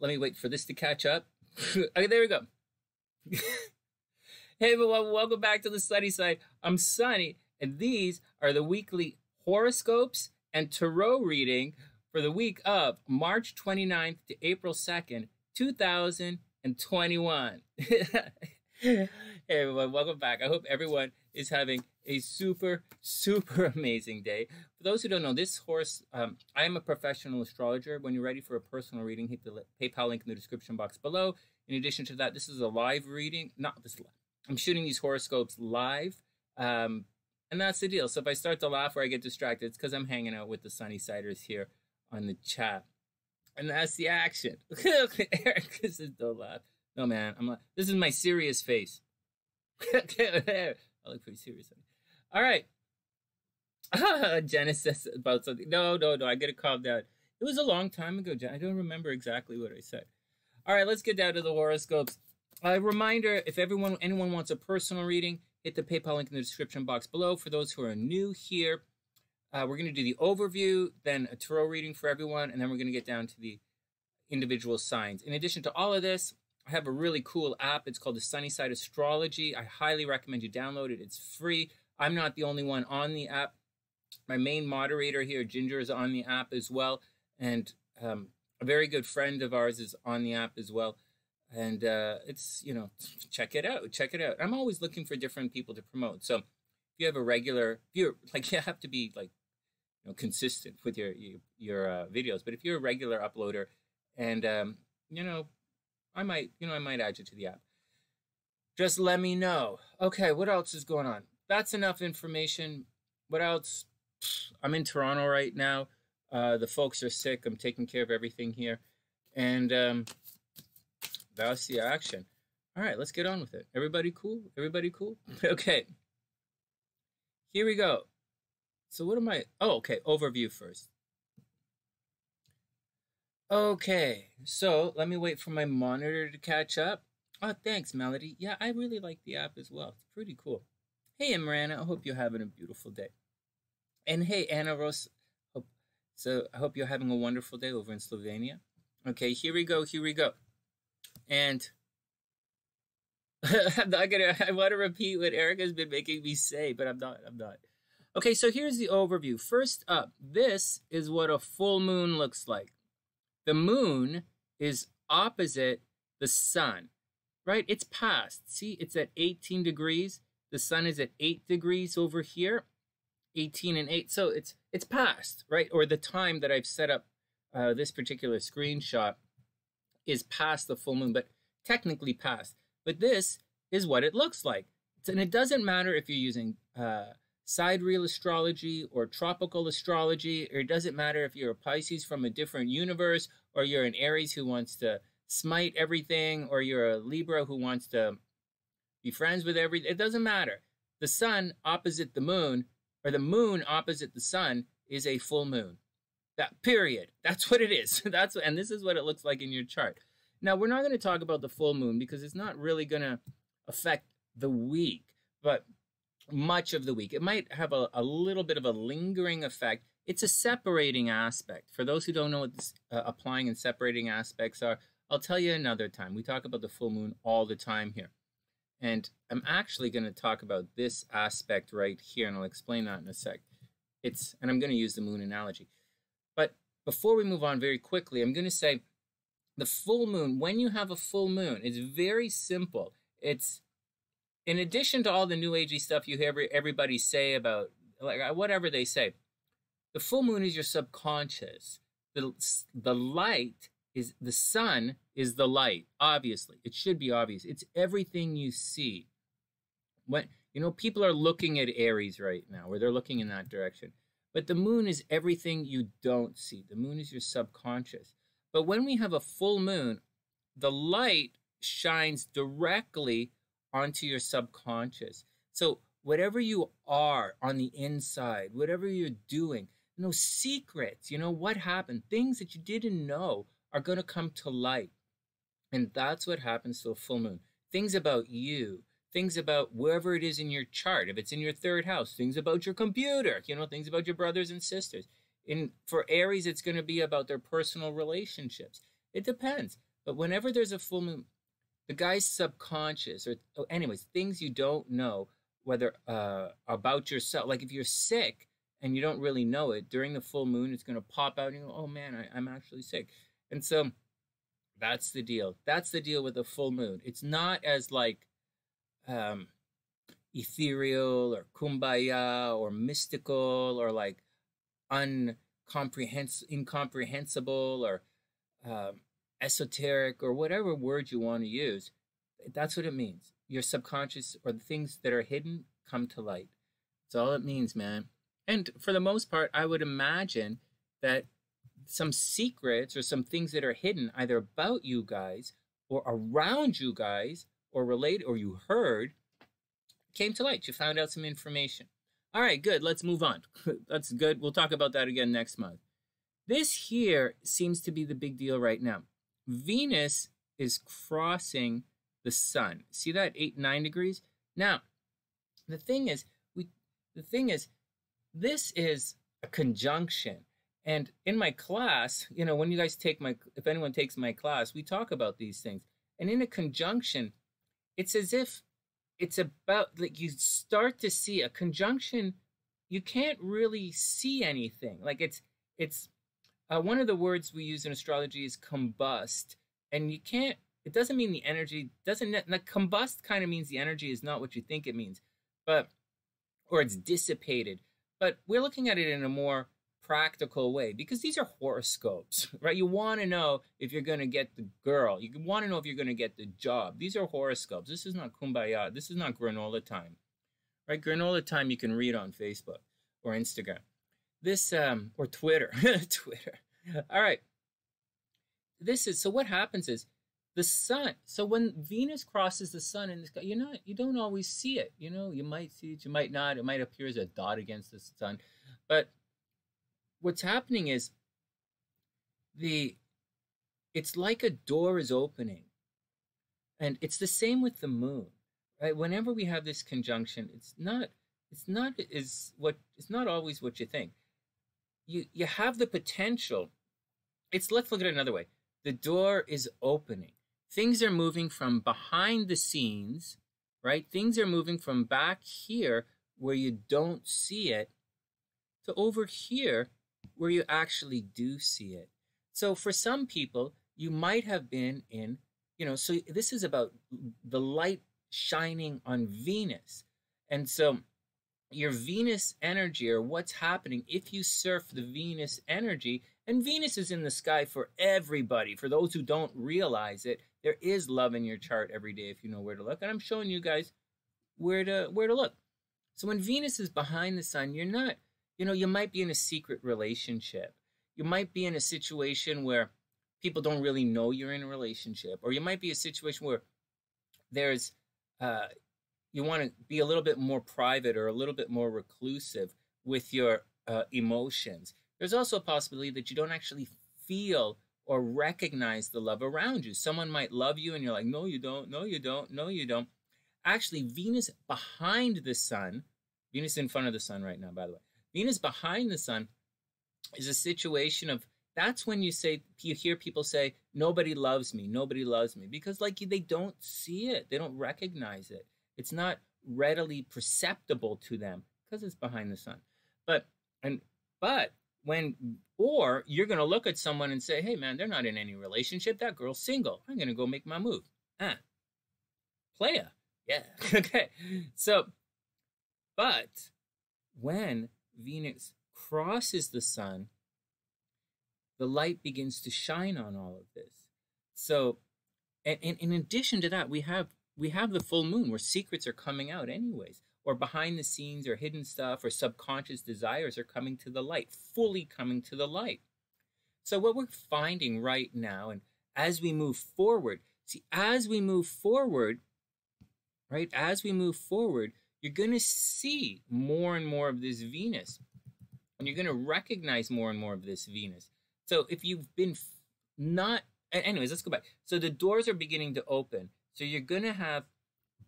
let me wait for this to catch up. okay, there we go. hey everyone, welcome back to the Sunny Side. I'm Sonny, and these are the weekly horoscopes and tarot reading for the week of March 29th to April 2nd, 2021. hey everyone, welcome back. I hope everyone is having a super, super amazing day. For those who don't know, this horse, um, I am a professional astrologer. When you're ready for a personal reading, hit the PayPal link in the description box below. In addition to that, this is a live reading. Not this. I'm shooting these horoscopes live, um, and that's the deal. So if I start to laugh or I get distracted, it's because I'm hanging out with the Sunny Siders here on the chat, and that's the action. Okay, Eric, this is no laugh. No man, I'm like, This is my serious face. I look pretty serious. All right. Genesis about something. No, no, no. I gotta calm down. It was a long time ago, Jen. I don't remember exactly what I said. All right, let's get down to the horoscopes. A reminder: if everyone, anyone wants a personal reading, hit the PayPal link in the description box below. For those who are new here, uh, we're going to do the overview, then a tarot reading for everyone, and then we're going to get down to the individual signs. In addition to all of this, I have a really cool app. It's called the Sunnyside Astrology. I highly recommend you download it. It's free. I'm not the only one on the app. My main moderator here, Ginger, is on the app as well. And um, a very good friend of ours is on the app as well. And uh, it's, you know, check it out. Check it out. I'm always looking for different people to promote. So if you have a regular, if you're like, you have to be like, you know, consistent with your your, your uh, videos. But if you're a regular uploader, and um, you know, I might, you know, I might add you to the app. Just let me know. Okay, what else is going on? That's enough information. What else? I'm in Toronto right now. Uh, the folks are sick. I'm taking care of everything here, and um, that's the action. All right, let's get on with it. Everybody cool? Everybody cool? okay. Here we go. So what am I? Oh, okay. Overview first. Okay, so let me wait for my monitor to catch up. Oh, thanks, Melody. Yeah, I really like the app as well. It's pretty cool. Hey, Imran, I hope you're having a beautiful day. And hey, Anna Rose. Hope, so I hope you're having a wonderful day over in Slovenia. Okay, here we go. Here we go. And I'm not gonna. I want to repeat what Erica's been making me say, but I'm not. I'm not. Okay, so here's the overview. First up, this is what a full moon looks like the moon is opposite the sun, right? It's past. See, it's at 18 degrees. The sun is at 8 degrees over here, 18 and 8. So it's it's past, right? Or the time that I've set up uh, this particular screenshot is past the full moon, but technically past. But this is what it looks like. And it doesn't matter if you're using uh, sidereal astrology or tropical astrology, or it doesn't matter if you're a Pisces from a different universe or you're an Aries who wants to smite everything, or you're a Libra who wants to be friends with everything. It doesn't matter. The sun opposite the moon, or the moon opposite the sun, is a full moon. That period. That's what it is. That's and this is what it looks like in your chart. Now we're not going to talk about the full moon because it's not really going to affect the week, but much of the week. It might have a, a little bit of a lingering effect it's a separating aspect. For those who don't know what this, uh, applying and separating aspects are, I'll tell you another time. We talk about the full moon all the time here. And I'm actually going to talk about this aspect right here, and I'll explain that in a sec. It's, and I'm going to use the moon analogy. But before we move on very quickly, I'm going to say the full moon, when you have a full moon, it's very simple. It's, in addition to all the new agey stuff you hear everybody say about, like uh, whatever they say, the full moon is your subconscious. The, the light is the sun is the light, obviously. It should be obvious. It's everything you see. When you know people are looking at Aries right now, where they're looking in that direction. But the moon is everything you don't see. The moon is your subconscious. But when we have a full moon, the light shines directly onto your subconscious. So whatever you are on the inside, whatever you're doing, no secrets. You know what happened? Things that you didn't know are going to come to light. And that's what happens to a full moon. Things about you, things about wherever it is in your chart. If it's in your third house, things about your computer, you know, things about your brothers and sisters. In for Aries, it's going to be about their personal relationships. It depends. But whenever there's a full moon, the guy's subconscious, or oh, anyways, things you don't know, whether uh, about yourself, like if you're sick and you don't really know it during the full moon, it's going to pop out and you go, oh man, I, I'm actually sick. And so that's the deal. That's the deal with the full moon. It's not as like um, ethereal or kumbaya or mystical or like uncomprehensible, incomprehensible or um, esoteric or whatever word you want to use. That's what it means. Your subconscious or the things that are hidden come to light. That's all it means, man. And for the most part, I would imagine that some secrets or some things that are hidden either about you guys or around you guys or related or you heard came to light. You found out some information. All right, good. Let's move on. That's good. We'll talk about that again next month. This here seems to be the big deal right now. Venus is crossing the sun. See that 8 9 degrees? Now, the thing is, we the thing is this is a conjunction. And in my class, you know, when you guys take my if anyone takes my class, we talk about these things. And in a conjunction, it's as if it's about like you start to see a conjunction you can't really see anything like it's it's uh, one of the words we use in astrology is combust and you can't it doesn't mean the energy doesn't like combust kind of means the energy is not what you think it means but or it's dissipated but we're looking at it in a more practical way because these are horoscopes, right? You want to know if you're going to get the girl. You want to know if you're going to get the job. These are horoscopes. This is not kumbaya. This is not granola time, right? Granola time you can read on Facebook or Instagram. This, um, or Twitter. Twitter. All right. This is, so what happens is the sun. So when Venus crosses the sun in the sky, you're not, you don't always see it. You know, you might see it, you might not. It might appear as a dot against the sun. But what's happening is the it's like a door is opening and it's the same with the moon right whenever we have this conjunction it's not it's not is what it's not always what you think you you have the potential it's let's look at it another way the door is opening things are moving from behind the scenes right things are moving from back here where you don't see it to over here where you actually do see it. So for some people, you might have been in, you know, so this is about the light shining on Venus. And so your Venus energy or what's happening if you surf the Venus energy, and Venus is in the sky for everybody. For those who don't realize it, there is love in your chart every day if you know where to look. And I'm showing you guys where to where to look. So when Venus is behind the sun, you're not you know, you might be in a secret relationship. You might be in a situation where people don't really know you're in a relationship, or you might be a situation where there's, uh, you want to be a little bit more private or a little bit more reclusive with your uh, emotions. There's also a possibility that you don't actually feel or recognize the love around you. Someone might love you and you're like, no, you don't, no, you don't, no, you don't. Actually, Venus behind the sun, Venus in front of the sun right now, by the way. Venus behind the sun is a situation of that's when you say you hear people say nobody loves me nobody loves me because like they don't see it they don't recognize it it's not readily perceptible to them because it's behind the sun. But and but when or you're going to look at someone and say hey man they're not in any relationship. That girl's single. I'm going to go make my move. Ah. Playa. Yeah. Okay. So but when Venus crosses the sun, the light begins to shine on all of this. So, and, and in addition to that, we have we have the full moon where secrets are coming out anyways, or behind the scenes or hidden stuff or subconscious desires are coming to the light, fully coming to the light. So what we're finding right now, and as we move forward, see, as we move forward, right, as we move forward, you're going to see more and more of this Venus. And you're going to recognize more and more of this Venus. So if you've been not, anyways, let's go back. So the doors are beginning to open. So you're going to have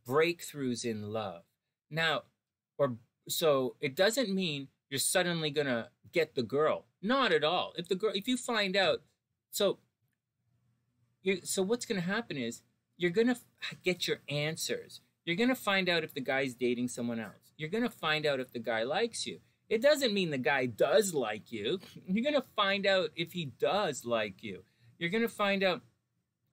breakthroughs in love. Now, or so it doesn't mean you're suddenly going to get the girl. Not at all. If the girl, if you find out, so you so what's going to happen is you're going to get your answers. You're going to find out if the guy's dating someone else. You're going to find out if the guy likes you. It doesn't mean the guy does like you. You're going to find out if he does like you. You're going to find out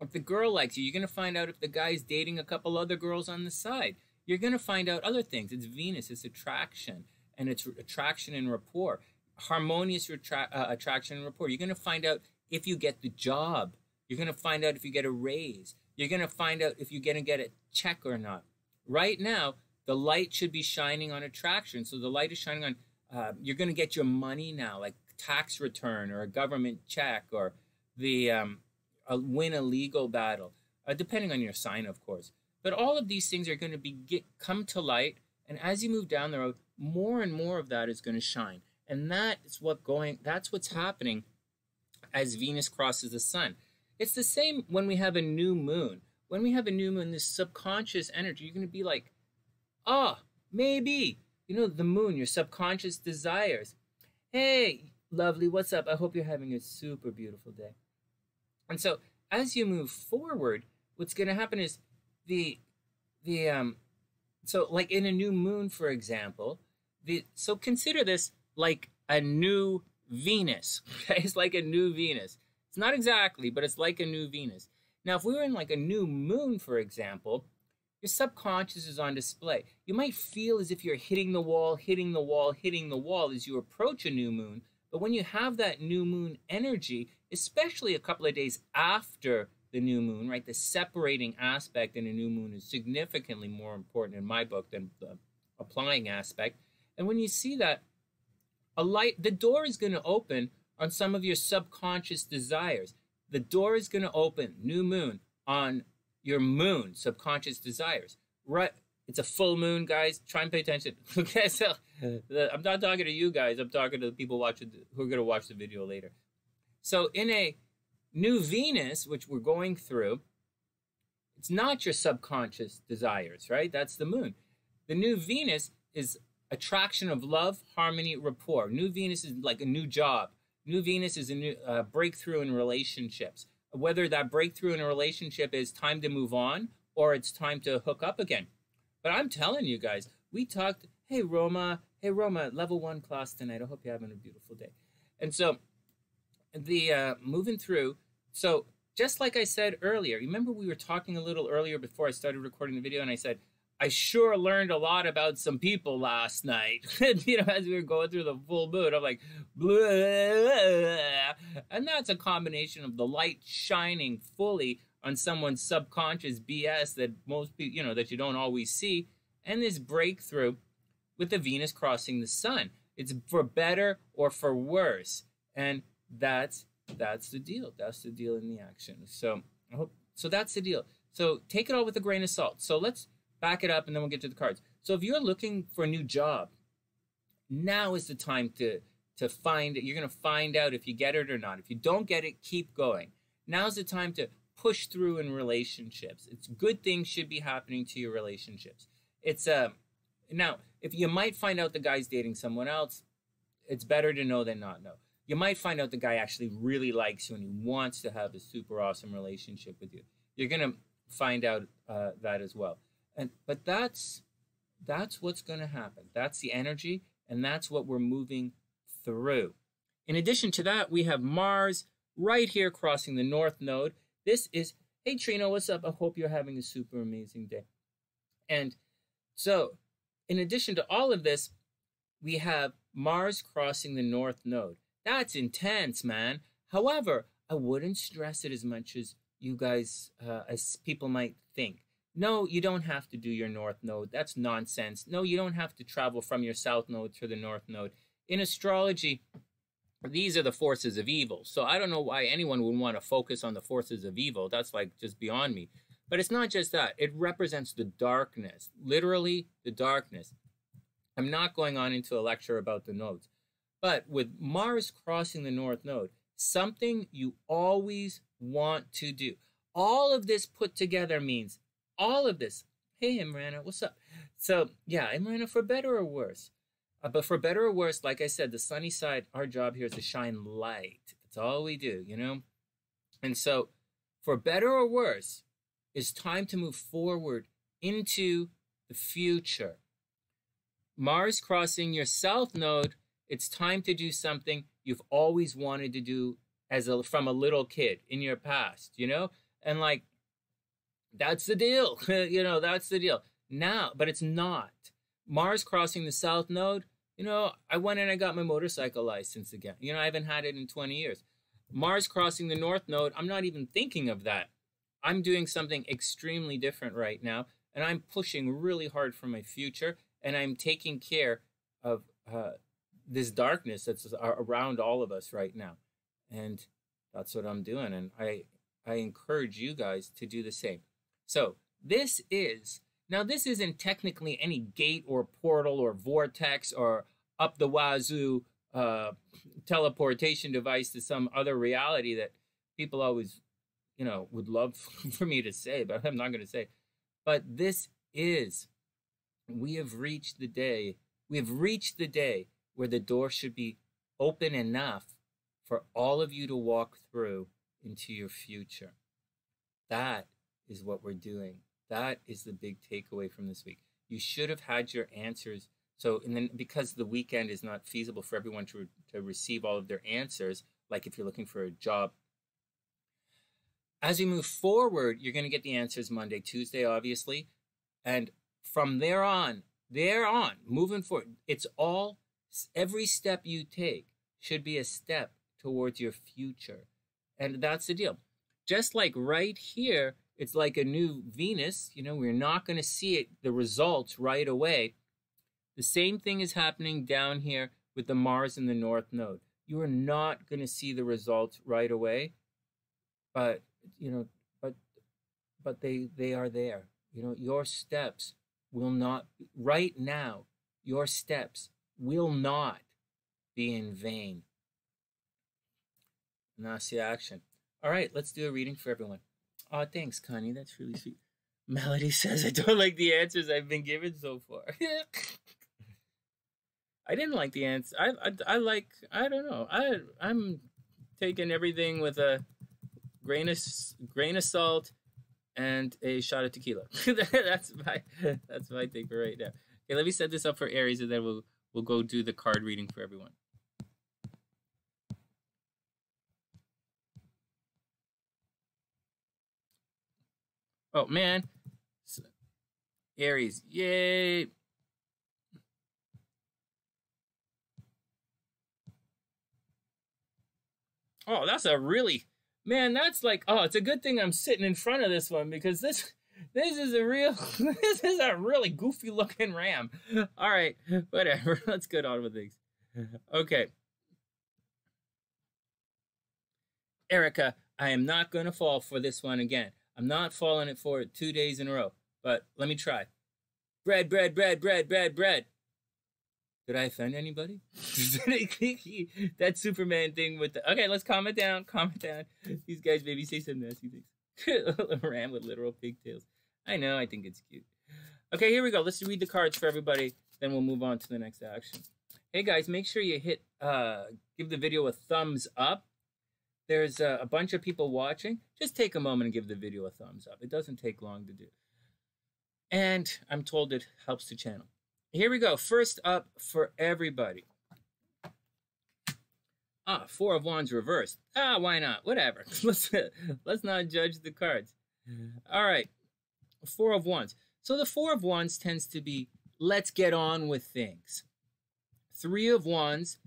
if the girl likes you. You're going to find out if the guy's dating a couple other girls on the side. You're going to find out other things. It's Venus, it's attraction, and it's attraction and rapport, harmonious retra- uh, attraction and rapport. You're going to find out if you get the job. You're going to find out if you get a raise. You're going to find out if you're going to get a check or not. Right now, the light should be shining on attraction. So the light is shining on uh, you're going to get your money now, like tax return or a government check or the um, win a legal battle, uh, depending on your sign, of course. But all of these things are going to be get, come to light, and as you move down the road, more and more of that is going to shine, and that is what going. That's what's happening as Venus crosses the Sun. It's the same when we have a new moon. When we have a new moon, this subconscious energy, you're going to be like, ah, oh, maybe you know, the moon, your subconscious desires. Hey, lovely, what's up? I hope you're having a super beautiful day. And so as you move forward, what's going to happen is the the um so like in a new moon for example, the so consider this like a new Venus. Okay? It's like a new Venus. It's not exactly, but it's like a new Venus. Now, if we were in like a new moon, for example, your subconscious is on display. You might feel as if you're hitting the wall, hitting the wall, hitting the wall as you approach a new moon. But when you have that new moon energy, especially a couple of days after the new moon, right? The separating aspect in a new moon is significantly more important in my book than the applying aspect. And when you see that, a light, the door is going to open on some of your subconscious desires. The door is going to open, new moon, on your moon, subconscious desires. Right. It's a full moon, guys. Try and pay attention. okay, so I'm not talking to you guys. I'm talking to the people watching who are going to watch the video later. So in a new Venus, which we're going through, it's not your subconscious desires, right? That's the moon. The new Venus is attraction of love, harmony, rapport. New Venus is like a new job. New Venus is a new uh, breakthrough in relationships whether that breakthrough in a relationship is time to move on or it's time to hook up again. But I'm telling you guys, we talked, hey, Roma, hey, Roma, level one class tonight. I hope you're having a beautiful day. And so the uh, moving through, so just like I said earlier, remember we were talking a little earlier before I started recording the video and I said, I sure learned a lot about some people last night. you know, as we were going through the full moon, I'm like, and that's a combination of the light shining fully on someone's subconscious BS that most people, you know, that you don't always see, and this breakthrough with the Venus crossing the Sun. It's for better or for worse, and that's that's the deal. That's the deal in the action. So I hope so. That's the deal. So take it all with a grain of salt. So let's back it up and then we'll get to the cards. So if you're looking for a new job, now is the time to to find it. You're going to find out if you get it or not. If you don't get it, keep going. Now's the time to push through in relationships. It's good things should be happening to your relationships. It's a uh, now if you might find out the guy's dating someone else, it's better to know than not know. You might find out the guy actually really likes you and he wants to have a super awesome relationship with you. You're gonna find out uh, that as well. And but that's that's what's going to happen. That's the energy and that's what we're moving through. In addition to that we have mars right here crossing the north node. This is hey trina what's up? I hope you're having a super amazing day. And so in addition to all of this we have mars crossing the north node that's intense man however i wouldn't stress it as much as you guys uh, as people might think no, you don't have to do your north node. That's nonsense. No, you don't have to travel from your south node to the north node. In astrology, these are the forces of evil. So I don't know why anyone would want to focus on the forces of evil. That's like just beyond me. But it's not just that, it represents the darkness, literally the darkness. I'm not going on into a lecture about the nodes. But with Mars crossing the north node, something you always want to do. All of this put together means all of this. Hey, Imrana, what's up? So, yeah, Imrana, for better or worse. Uh, but for better or worse, like I said, the sunny side, our job here is to shine light. That's all we do, you know? And so, for better or worse, it's time to move forward into the future. Mars crossing your south node, it's time to do something you've always wanted to do as a from a little kid in your past, you know? And like that's the deal. you know, that's the deal. Now, but it's not. Mars crossing the south node, you know, I went and I got my motorcycle license again. You know, I haven't had it in 20 years. Mars crossing the north node, I'm not even thinking of that. I'm doing something extremely different right now, and I'm pushing really hard for my future, and I'm taking care of uh, this darkness that's around all of us right now. And that's what I'm doing. And I, I encourage you guys to do the same. So this is, now this isn't technically any gate or portal or vortex or up the wazoo uh, teleportation device to some other reality that people always, you know, would love for me to say, but I'm not going to say. But this is, we have reached the day, we have reached the day where the door should be open enough for all of you to walk through into your future. That is what we're doing. That is the big takeaway from this week. You should have had your answers so, and then because the weekend is not feasible for everyone to, to receive all of their answers, like if you're looking for a job, as we move forward, you're going to get the answers Monday, Tuesday, obviously. And from there on, there on, moving forward, it's all, every step you take should be a step towards your future. And that's the deal. Just like right here, it's like a new Venus, you know, we're not going to see it, the results right away the same thing is happening down here with the Mars in the North Node. You are not going to see the results right away, but you know, but but they they are there. You know, your steps will not right now. Your steps will not be in vain. And that's action. All right, let's do a reading for everyone. Oh, thanks, Connie. That's really sweet. Melody says, I don't like the answers I've been given so far. I didn't like the answer. I, I, I like I don't know. I I'm taking everything with a grain of grain of salt and a shot of tequila. that's my that's my take for right now. Okay, let me set this up for Aries and then we'll we'll go do the card reading for everyone. Oh man. Aries, yay. Oh, that's a really man. That's like oh, it's a good thing I'm sitting in front of this one because this this is a real this is a really goofy looking ram. All right, whatever. Let's get on with things. Okay. Erica, I am not going to fall for this one again. I'm not falling it for it two days in a row, but let me try. Bread, bread, bread, bread, bread, bread. Did I offend anybody? that Superman thing with the okay, let's calm it down, calm it down. These guys maybe say some nasty things. ram with literal pigtails. I know, I think it's cute. Okay, here we go. Let's read the cards for everybody, then we'll move on to the next action. Hey guys, make sure you hit uh give the video a thumbs up. There's a, a bunch of people watching. Just take a moment and give the video a thumbs up. It doesn't take long to do. And I'm told it helps the channel. Here we go. First up for everybody. Ah, four of wands reversed. Ah, why not? Whatever. let's let's not judge the cards. All right. Four of wands. So the four of wands tends to be let's get on with things. Three of wands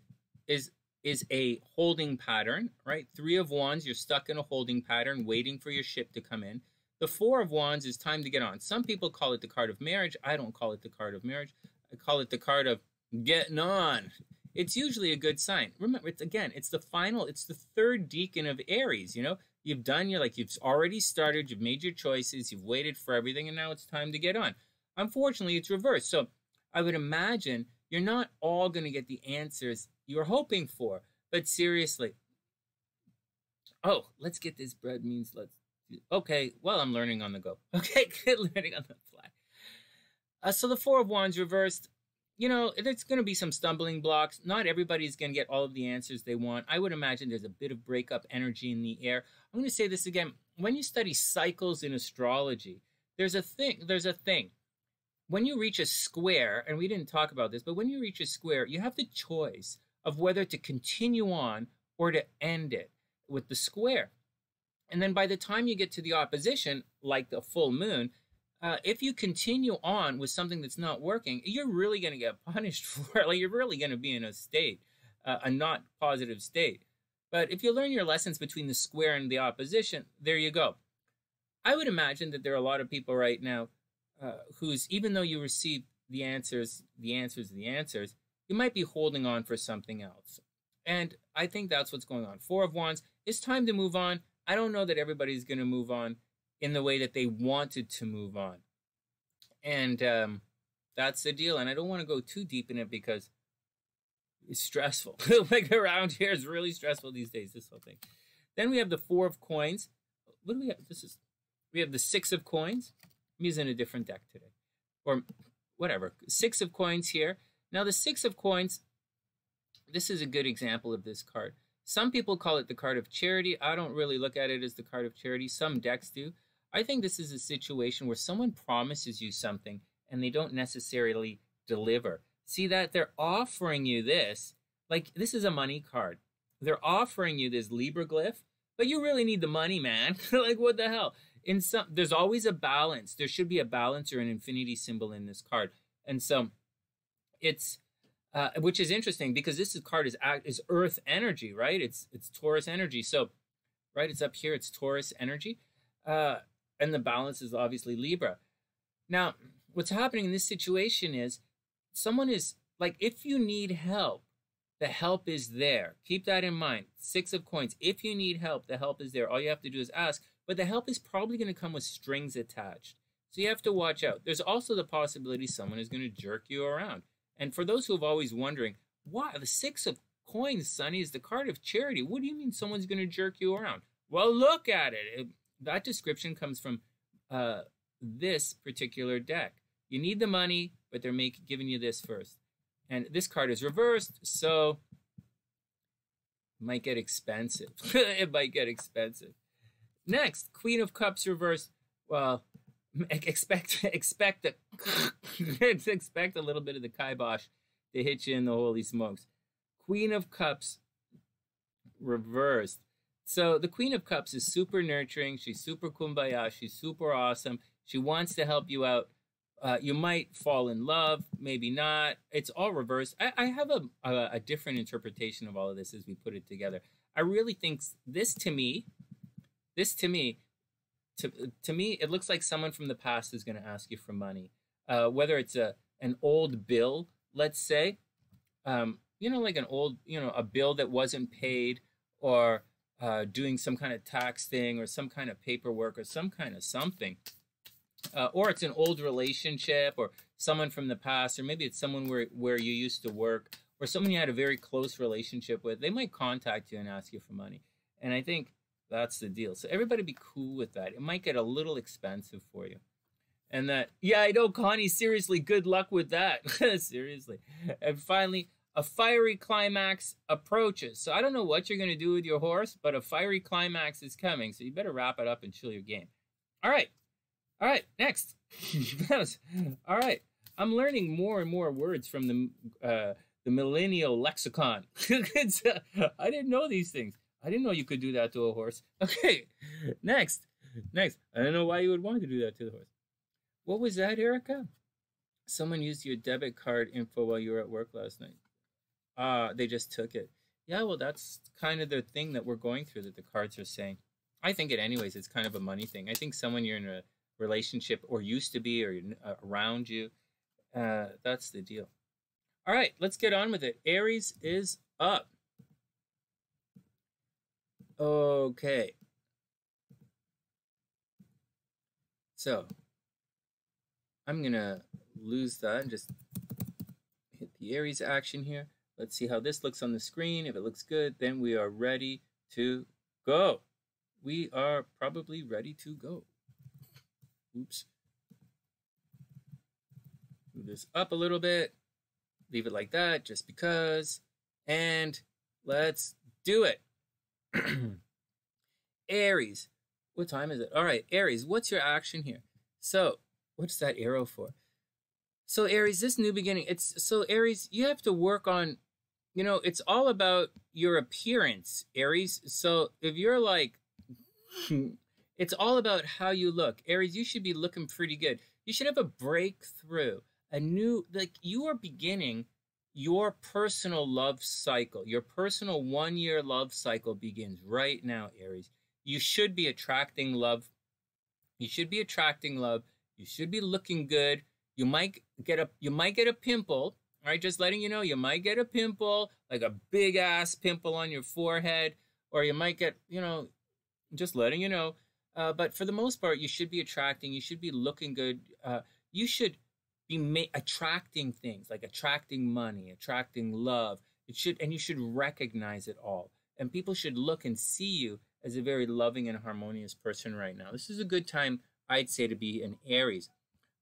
is is a holding pattern, right? Three of wands, you're stuck in a holding pattern waiting for your ship to come in. The four of wands is time to get on. Some people call it the card of marriage. I don't call it the card of marriage. I call it the card of getting on. It's usually a good sign. Remember, it's again, it's the final, it's the third decan of Aries. You know, you've done your like you've already started, you've made your choices, you've waited for everything, and now it's time to get on. Unfortunately, it's reversed. So I would imagine you're not all going to get the answers you're hoping for. But seriously, oh, let's get this bread means let's. Okay, well, I'm learning on the go. Okay, good learning on the fly. Uh, so the Four of Wands reversed. You know, there's going to be some stumbling blocks. Not everybody's going to get all of the answers they want. I would imagine there's a bit of breakup energy in the air. I'm going to say this again. When you study cycles in astrology, there's a thing, there's a thing. When you reach a square, and we didn't talk about this, but when you reach a square, you have the choice of whether to continue on or to end it with the square. And then by the time you get to the opposition, like the full moon, uh, if you continue on with something that's not working, you're really going to get punished for it. Like you're really going to be in a state, uh, a not positive state. But if you learn your lessons between the square and the opposition, there you go. I would imagine that there are a lot of people right now uh, who's, even though you receive the answers, the answers, the answers, you might be holding on for something else. And I think that's what's going on. Four of Wands, it's time to move on. I don't know that everybody's going to move on in the way that they wanted to move on. And um, that's the deal. And I don't want to go too deep in it because it's stressful. like around here is really stressful these days, this whole thing. Then we have the four of coins. What do we have? This is we have the six of coins. I'm using a different deck today. Or whatever. Six of coins here. Now the six of coins, this is a good example of this card. Some people call it the card of charity. I don't really look at it as the card of charity. Some decks do. I think this is a situation where someone promises you something and they don't necessarily deliver. See that they're offering you this, like this is a money card. They're offering you this Libra glyph, but you really need the money, man. like what the hell? In some there's always a balance. There should be a balance or an infinity symbol in this card. And so it's uh, which is interesting because this card is is earth energy, right? It's it's Taurus energy. So right, it's up here, it's Taurus energy. Uh, and the balance is obviously Libra. Now, what's happening in this situation is someone is like, if you need help, the help is there. Keep that in mind. Six of coins. If you need help, the help is there. All you have to do is ask, but the help is probably going to come with strings attached. So you have to watch out. There's also the possibility someone is going to jerk you around. And for those who have always wondering, why the six of coins, Sonny, is the card of charity. What do you mean someone's going to jerk you around? Well, look at it that description comes from uh, this particular deck. You need the money, but they're making giving you this first. And this card is reversed, so it might get expensive. it might get expensive. Next, Queen of Cups reversed. Well, expect expect a, expect a little bit of the kibosh to hit you in the holy smokes. Queen of Cups reversed. So the Queen of Cups is super nurturing. She's super kumbaya. She's super awesome. She wants to help you out. Uh, you might fall in love, maybe not. It's all reversed. I, I have a, a, a different interpretation of all of this as we put it together. I really think this to me, this to me, to to me, it looks like someone from the past is going to ask you for money. Uh, whether it's a an old bill, let's say, um, you know, like an old, you know, a bill that wasn't paid, or uh, doing some kind of tax thing or some kind of paperwork or some kind of something. Uh, or it's an old relationship or someone from the past, or maybe it's someone where, where you used to work or someone you had a very close relationship with. They might contact you and ask you for money. And I think that's the deal. So everybody be cool with that. It might get a little expensive for you. And that, yeah, I know, Connie, seriously, good luck with that. seriously. And finally, a fiery climax approaches. So I don't know what you're going to do with your horse, but a fiery climax is coming. So you better wrap it up and chill your game. All right. All right. Next. All right. I'm learning more and more words from the uh, the millennial lexicon. uh, I didn't know these things. I didn't know you could do that to a horse. Okay. Next. Next. I don't know why you would want to do that to the horse. What was that, Erica? Someone used your debit card info while you were at work last night. Uh, they just took it. Yeah, well, that's kind of the thing that we're going through that the cards are saying. I think it, anyways, it's kind of a money thing. I think someone you're in a relationship or used to be or uh, around you, uh, that's the deal. All right, let's get on with it. Aries is up. Okay. So, I'm going to lose that and just hit the Aries action here. Let's see how this looks on the screen. If it looks good, then we are ready to go. We are probably ready to go. Oops. Move this up a little bit. leave it like that just because. And let's do it. Aries, what time is it? All right, Aries, what's your action here? So, what's that arrow for? So, Aries, this new beginning, it's so, Aries, you have to work on, you know, it's all about your appearance, Aries. So, if you're like, it's all about how you look. Aries, you should be looking pretty good. You should have a breakthrough, a new, like, you are beginning your personal love cycle, your personal one year love cycle begins right now, Aries. You should be attracting love. You should be attracting love. You should be looking good. You might get a you might get a pimple. All right, just letting you know, you might get a pimple, like a big ass pimple on your forehead, or you might get, you know, just letting you know. Uh, but for the most part, you should be attracting. You should be looking good. Uh, you should be ma- attracting things like attracting money, attracting love. It should, and you should recognize it all. And people should look and see you as a very loving and harmonious person right now. This is a good time, I'd say, to be an Aries.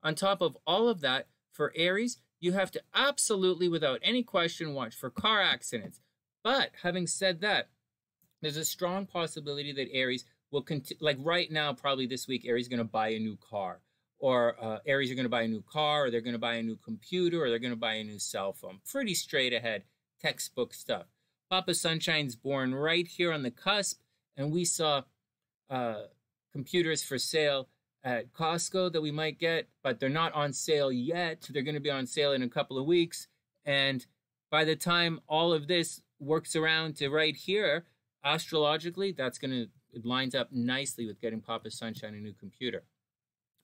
On top of all of that, for Aries, you have to absolutely, without any question, watch for car accidents. But having said that, there's a strong possibility that Aries will continue, like right now, probably this week, Aries is going to buy a new car or uh, Aries are going to buy a new car, or they're going to buy a new computer, or they're going to buy a new cell phone. Pretty straight ahead, textbook stuff. Papa Sunshine's born right here on the cusp, and we saw uh, computers for sale at Costco that we might get, but they're not on sale yet. They're going to be on sale in a couple of weeks. And by the time all of this works around to right here, astrologically, that's going to, it lines up nicely with getting Papa Sunshine a new computer.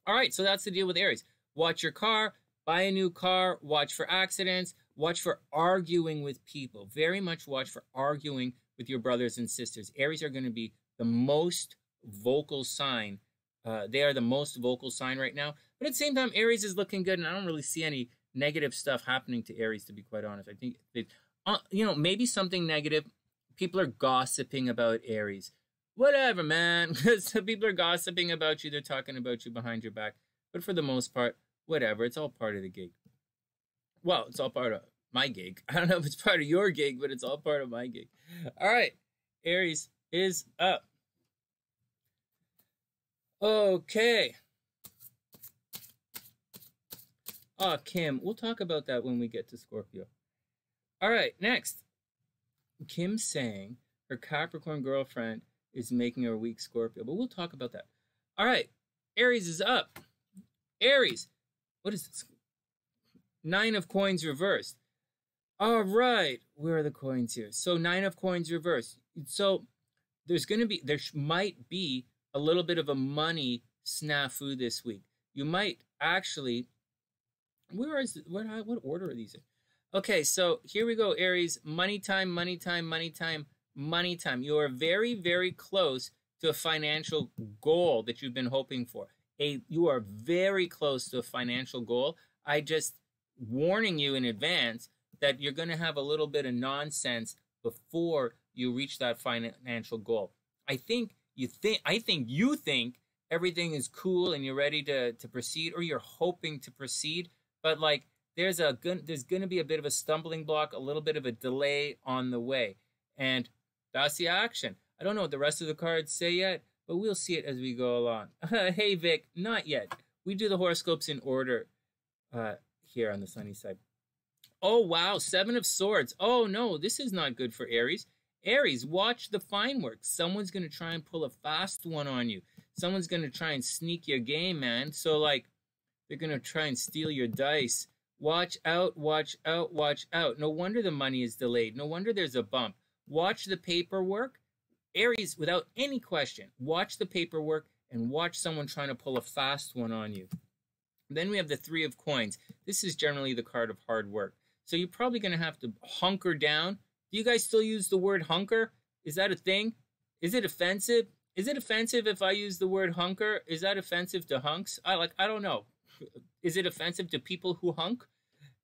All right, so that's the deal with Aries. Watch your car, buy a new car, watch for accidents, watch for arguing with people. Very much watch for arguing with your brothers and sisters. Aries are going to be the most vocal sign. Uh, they are the most vocal sign right now. But at the same time, Aries is looking good, and I don't really see any negative stuff happening to Aries, to be quite honest. I think, they, uh, you know, maybe something negative. People are gossiping about Aries whatever, man. Because people are gossiping about you, they're talking about you behind your back. But for the most part, whatever. It's all part of the gig. Well, it's all part of my gig. I don't know if it's part of your gig, but it's all part of my gig. All right, Aries is up. Okay. Oh, Kim, we'll talk about that when we get to Scorpio. All right, next. Kim saying her Capricorn girlfriend is making a weak Scorpio, but we'll talk about that. All right, Aries is up. Aries, what is this? Nine of coins reversed. All right, where are the coins here? So nine of coins reversed. So there's going to be, there might be a little bit of a money snafu this week. You might actually, where is, what, uh, what order are these in? Okay, so here we go, Aries. Money time, money time, money time money time. You are very, very close to a financial goal that you've been hoping for. A, you are very close to a financial goal. I just warning you in advance that you're going to have a little bit of nonsense before you reach that financial goal. I think you think I think you think everything is cool and you're ready to to proceed or you're hoping to proceed, but like there's a there's going to be a bit of a stumbling block, a little bit of a delay on the way. And that's the action. I don't know what the rest of the cards say yet, but we'll see it as we go along. hey, Vic, not yet. We do the horoscopes in order uh, here on the sunny side. Oh, wow. Seven of Swords. Oh, no, this is not good for Aries. Aries, watch the fine work. Someone's going to try and pull a fast one on you. Someone's going to try and sneak your game, man. So, like, they're going to try and steal your dice. Watch out, watch out, watch out. No wonder the money is delayed. No wonder there's a bump. Watch the paperwork. Aries, without any question, watch the paperwork and watch someone trying to pull a fast one on you. Then we have the Three of Coins. This is generally the card of hard work. So you're probably going to have to hunker down. Do you guys still use the word hunker? Is that a thing? Is it offensive? Is it offensive if I use the word hunker? Is that offensive to hunks? I like I don't know. Is it offensive to people who hunk?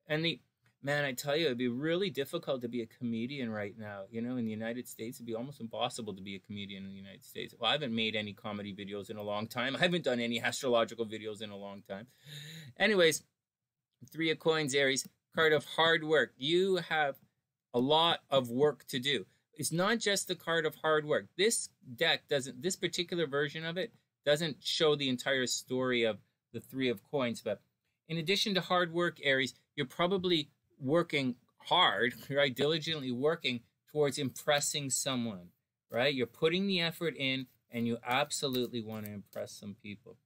And the man, I tell you, it'd be really difficult to be a comedian right now. You know, in the United States, it'd be almost impossible to be a comedian in the United States. Well, I haven't made any comedy videos in a long time. I haven't done any astrological videos in a long time. Anyways, three of coins, Aries. card of hard work. You have a lot of work to do. It's not just the card of hard work. This deck doesn't, this particular version of it doesn't show the entire story of the Three of Coins. But in addition to hard work, Aries, you're probably working hard, right? Diligently working towards impressing someone, right? You're putting the effort in and you absolutely want to impress some people.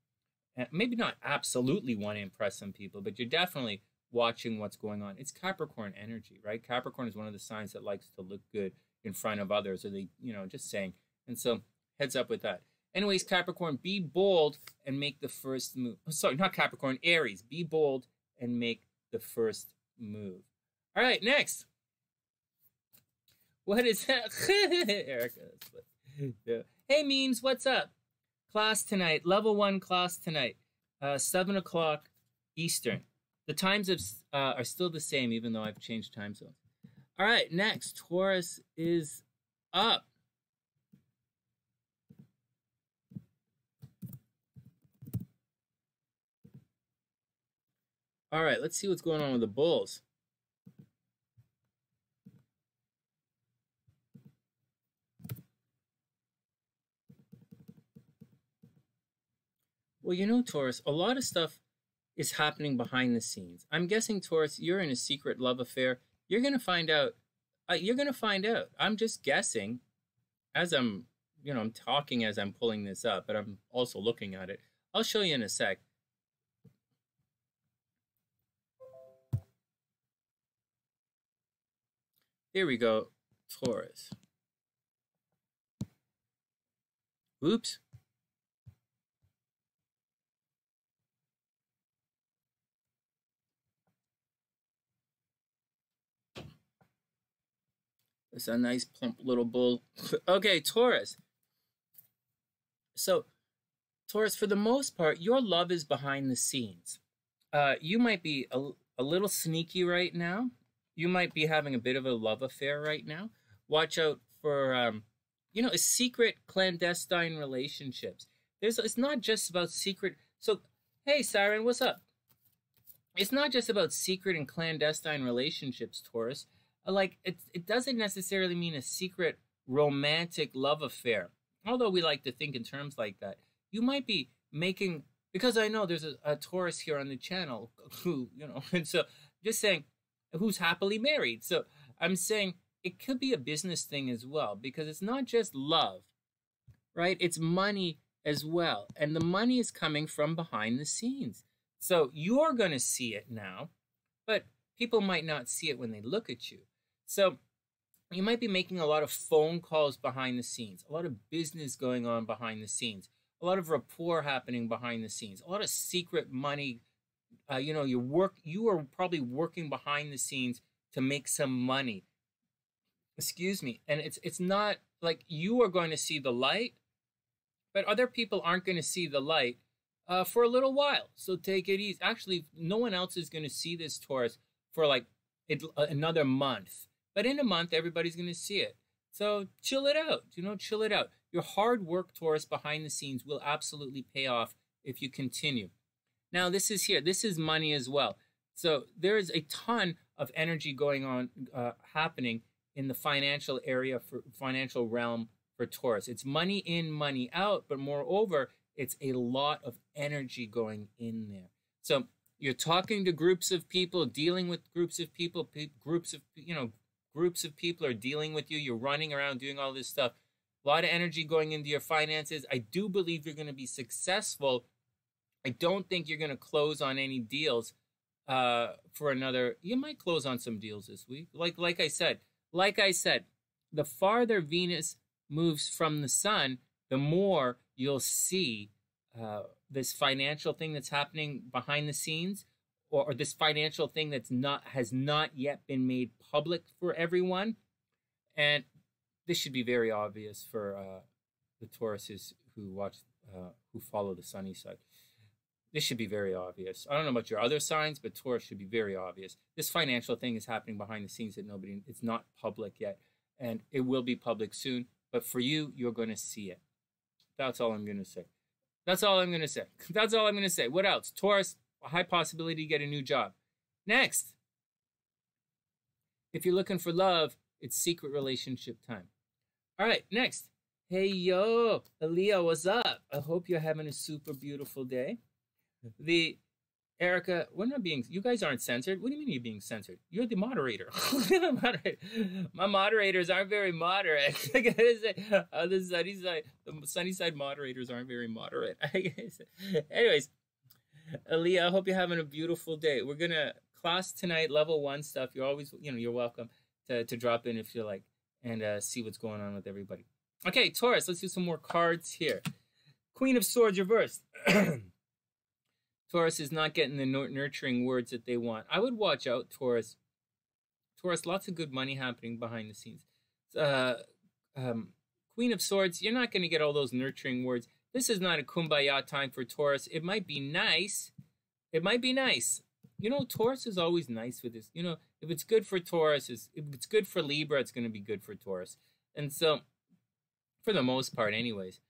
Maybe not absolutely want to impress some people, but you're definitely watching what's going on. It's Capricorn energy, right? Capricorn is one of the signs that likes to look good in front of others, or they, you know, just saying. And so, heads up with that. Anyways, Capricorn, be bold and make the first move. Oh, sorry, not Capricorn, Aries. Be bold and make the first move. All right, next. What is that? Erica. Hey, memes, what's up? Class tonight, level one class tonight, uh, 7 o'clock Eastern. The times of, uh, are still the same, even though I've changed time zones. All right, next, Taurus is up. All right, let's see what's going on with the Bulls. Well, you know, Taurus, a lot of stuff is happening behind the scenes. I'm guessing, Taurus, you're in a secret love affair. You're going to find out. Uh, you're going to find out. I'm just guessing as I'm, you know, I'm talking as I'm pulling this up, but I'm also looking at it. I'll show you in a sec. Here we go, Taurus. Oops. It's a nice plump little bull. okay, Taurus. So, Taurus, for the most part, your love is behind the scenes. Uh, you might be a, a little sneaky right now you might be having a bit of a love affair right now. Watch out for, um, you know, secret clandestine relationships. There's, it's not just about secret. So, hey, Siren, what's up? It's not just about secret and clandestine relationships, Taurus. Like, it, it doesn't necessarily mean a secret romantic love affair. Although we like to think in terms like that. You might be making, because I know there's a, a Taurus here on the channel who, you know, and so just saying, who's happily married. So I'm saying it could be a business thing as well because it's not just love, right? It's money as well. And the money is coming from behind the scenes. So you're going to see it now, but people might not see it when they look at you. So you might be making a lot of phone calls behind the scenes, a lot of business going on behind the scenes, a lot of rapport happening behind the scenes, a lot of secret money uh, you know, you work, you are probably working behind the scenes to make some money. Excuse me. And it's, it's not like you are going to see the light, but other people aren't going to see the light uh, for a little while. So take it easy. Actually, no one else is going to see this Taurus for like it, another month. But in a month, everybody's going to see it. So chill it out. You know, chill it out. Your hard work, Taurus, behind the scenes will absolutely pay off if you continue. Now, this is here. This is money as well. So there is a ton of energy going on, uh, happening in the financial area for financial realm for Taurus. It's money in, money out, but moreover, it's a lot of energy going in there. So you're talking to groups of people, dealing with groups of people, pe- groups of you know, groups of people are dealing with you. You're running around doing all this stuff. A lot of energy going into your finances. I do believe you're going to be successful I don't think you're going to close on any deals uh, for another. You might close on some deals this week. Like like I said, like I said, the farther Venus moves from the Sun, the more you'll see uh, this financial thing that's happening behind the scenes, or, or this financial thing that's not has not yet been made public for everyone, and this should be very obvious for uh, the Tauruses who watch uh, who follow the sunny side. This should be very obvious. I don't know about your other signs, but Taurus should be very obvious. This financial thing is happening behind the scenes that nobody, it's not public yet. And it will be public soon. But for you, you're going to see it. That's all I'm going to say. That's all I'm going to say. That's all I'm going to say. What else? Taurus, a high possibility to get a new job. Next, If you're looking for love, it's secret relationship time. All right, next. Hey yo, Aaliyah, what's up? I hope you're having a super beautiful day. The Erica, we're not being. You guys aren't censored. What do you mean you're being censored? You're the moderator. My moderators aren't very moderate. I gotta say, uh, the sunny side, the sunny side moderators aren't very moderate. Anyways, Aaliyah, I hope you're having a beautiful day. We're gonna class tonight, level one stuff. You're always, you know, you're welcome to to drop in if you like and uh, see what's going on with everybody. Okay, Taurus, let's do some more cards here. Queen of Swords reversed. Taurus is not getting the nurturing words that they want. I would watch out, Taurus. Taurus, lots of good money happening behind the scenes. Uh, um, Queen of Swords, you're not going to get all those nurturing words. This is not a kumbaya time for Taurus. It might be nice. It might be nice. You know, Taurus is always nice with this. You know, if it's good for Taurus, if it's good for Libra, it's going to be good for Taurus. And so, for the most part, anyways,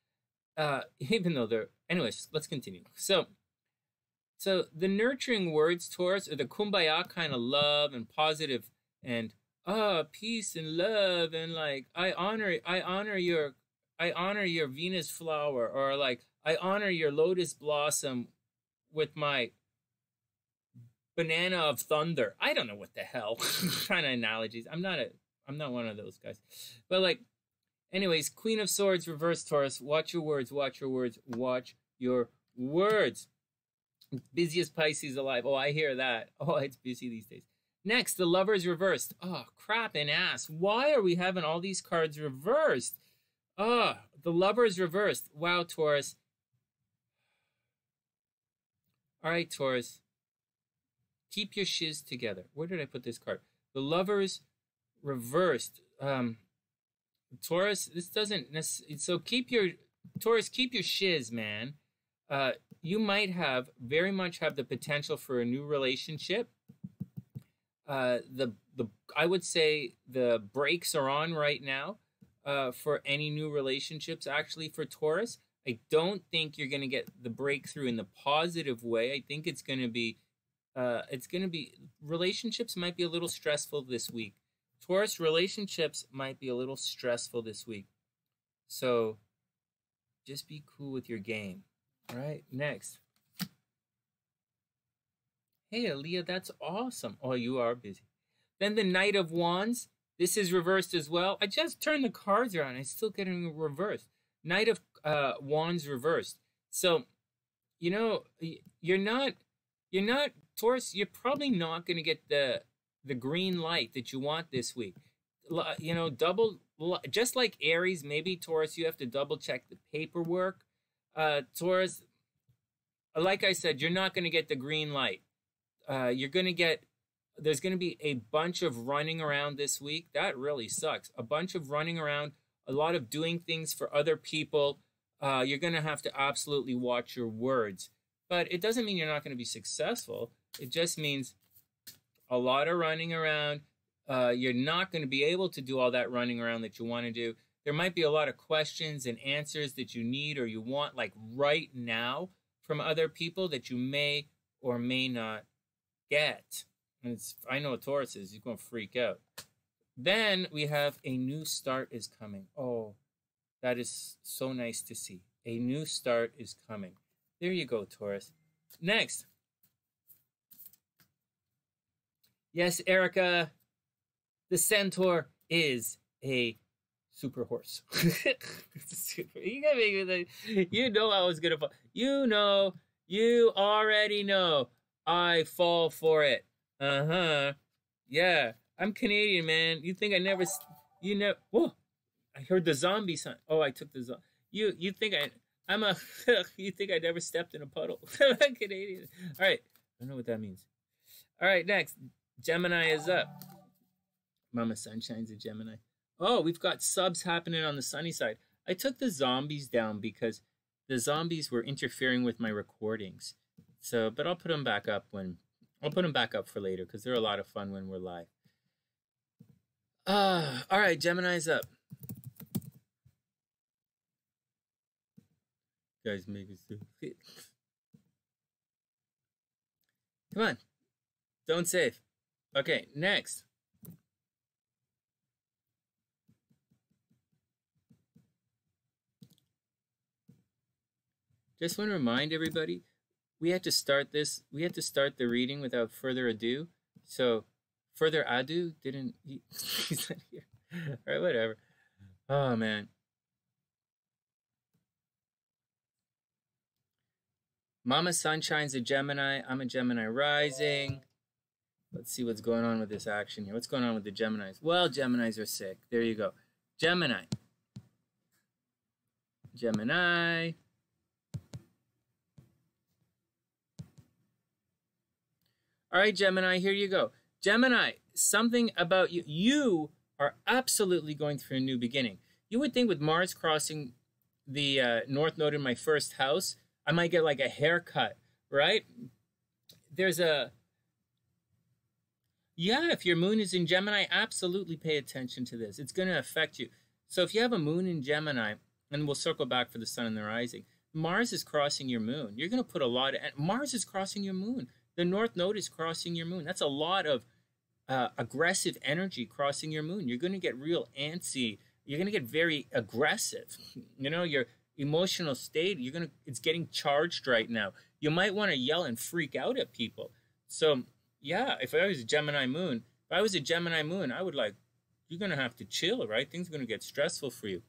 uh, even though they're, anyways, let's continue. So, so the nurturing words, Taurus, are the kumbaya kind of love and positive and ah oh, peace and love and like I honor I honor your I honor your Venus flower or like I honor your lotus blossom with my banana of thunder. I don't know what the hell kind of analogies. I'm not a I'm not one of those guys. But like anyways, Queen of Swords reverse Taurus. Watch your words, watch your words, watch your words. Busiest Pisces alive. Oh, I hear that. Oh, it's busy these days. Next, the lovers reversed. Oh, crap and ass. Why are we having all these cards reversed? Oh, the lovers reversed. Wow, Taurus. All right, Taurus. Keep your shiz together. Where did I put this card? The lovers reversed. Um, Taurus, this doesn't necessarily. So keep your Taurus, keep your shiz, man. Uh, you might have very much have the potential for a new relationship. Uh, the the I would say the brakes are on right now uh, for any new relationships. Actually, for Taurus, I don't think you're going to get the breakthrough in the positive way. I think it's going to be uh, it's going to be relationships might be a little stressful this week. Taurus relationships might be a little stressful this week. So just be cool with your game. All right, next. Hey, Aaliyah, that's awesome. Oh, you are busy. Then the Knight of Wands. This is reversed as well. I just turned the cards around. It's still getting reversed. Knight of uh, Wands reversed. So, you know, you're not, you're not, Taurus, you're probably not going to get the the green light that you want this week. You know, double, just like Aries, maybe Taurus, you have to double check the paperwork uh, Taurus, like I said, you're not going to get the green light. Uh, you're going to get, there's going to be a bunch of running around this week. That really sucks. A bunch of running around, a lot of doing things for other people. Uh, you're going to have to absolutely watch your words. But it doesn't mean you're not going to be successful. It just means a lot of running around. Uh, you're not going to be able to do all that running around that you want to do there might be a lot of questions and answers that you need or you want like right now from other people that you may or may not get. And it's I know what Taurus is, he's gonna freak out. Then we have a new start is coming. Oh, that is so nice to see. A new start is coming. There you go, Taurus. Next. Yes, Erica, the centaur is a super horse. you gotta make it. You know I was gonna fall. You know, you already know. I fall for it. Uh huh. Yeah, I'm Canadian, man. You think I never? You know? Whoa! I heard the zombie sound. Oh, I took the zombie. You you think I? I'm a. you think I never stepped in a puddle? I'm Canadian. All right. I don't know what that means. All right, next. Gemini is up. Mama Sunshine's a Gemini. Oh, we've got subs happening on the sunny side. I took the zombies down because the zombies were interfering with my recordings. So, but I'll put them back up when I'll put them back up for later because they're a lot of fun when we're live. Uh, all right, Gemini's up. Guys, make it so. Come on. Don't save. Okay, next. Just want to remind everybody, we had to start this, we had to start the reading without further ado. So further ado didn't, he, he's not here. All right, whatever. Oh, man. Mama Sunshine's a Gemini. I'm a Gemini rising. Let's see what's going on with this action here. What's going on with the Geminis? Well, Geminis are sick. There you go. Gemini. Gemini. All right, Gemini, here you go. Gemini, something about you. You are absolutely going through a new beginning. You would think with Mars crossing the uh, North Node in my first house, I might get like a haircut, right? There's a yeah, if your moon is in Gemini, absolutely pay attention to this. It's going to affect you. So if you have a moon in Gemini, and we'll circle back for the sun and the rising, Mars is crossing your moon. You're going to put a lot of Mars is crossing your moon. The North Node is crossing your moon. That's a lot of uh, aggressive energy crossing your moon. You're going to get real antsy. You're going to get very aggressive. You know, your emotional state, you're going to, it's getting charged right now. You might want to yell and freak out at people. So yeah, if I was a Gemini moon, if I was a Gemini moon, I would like, you're going to have to chill, right? Things are going to get stressful for you.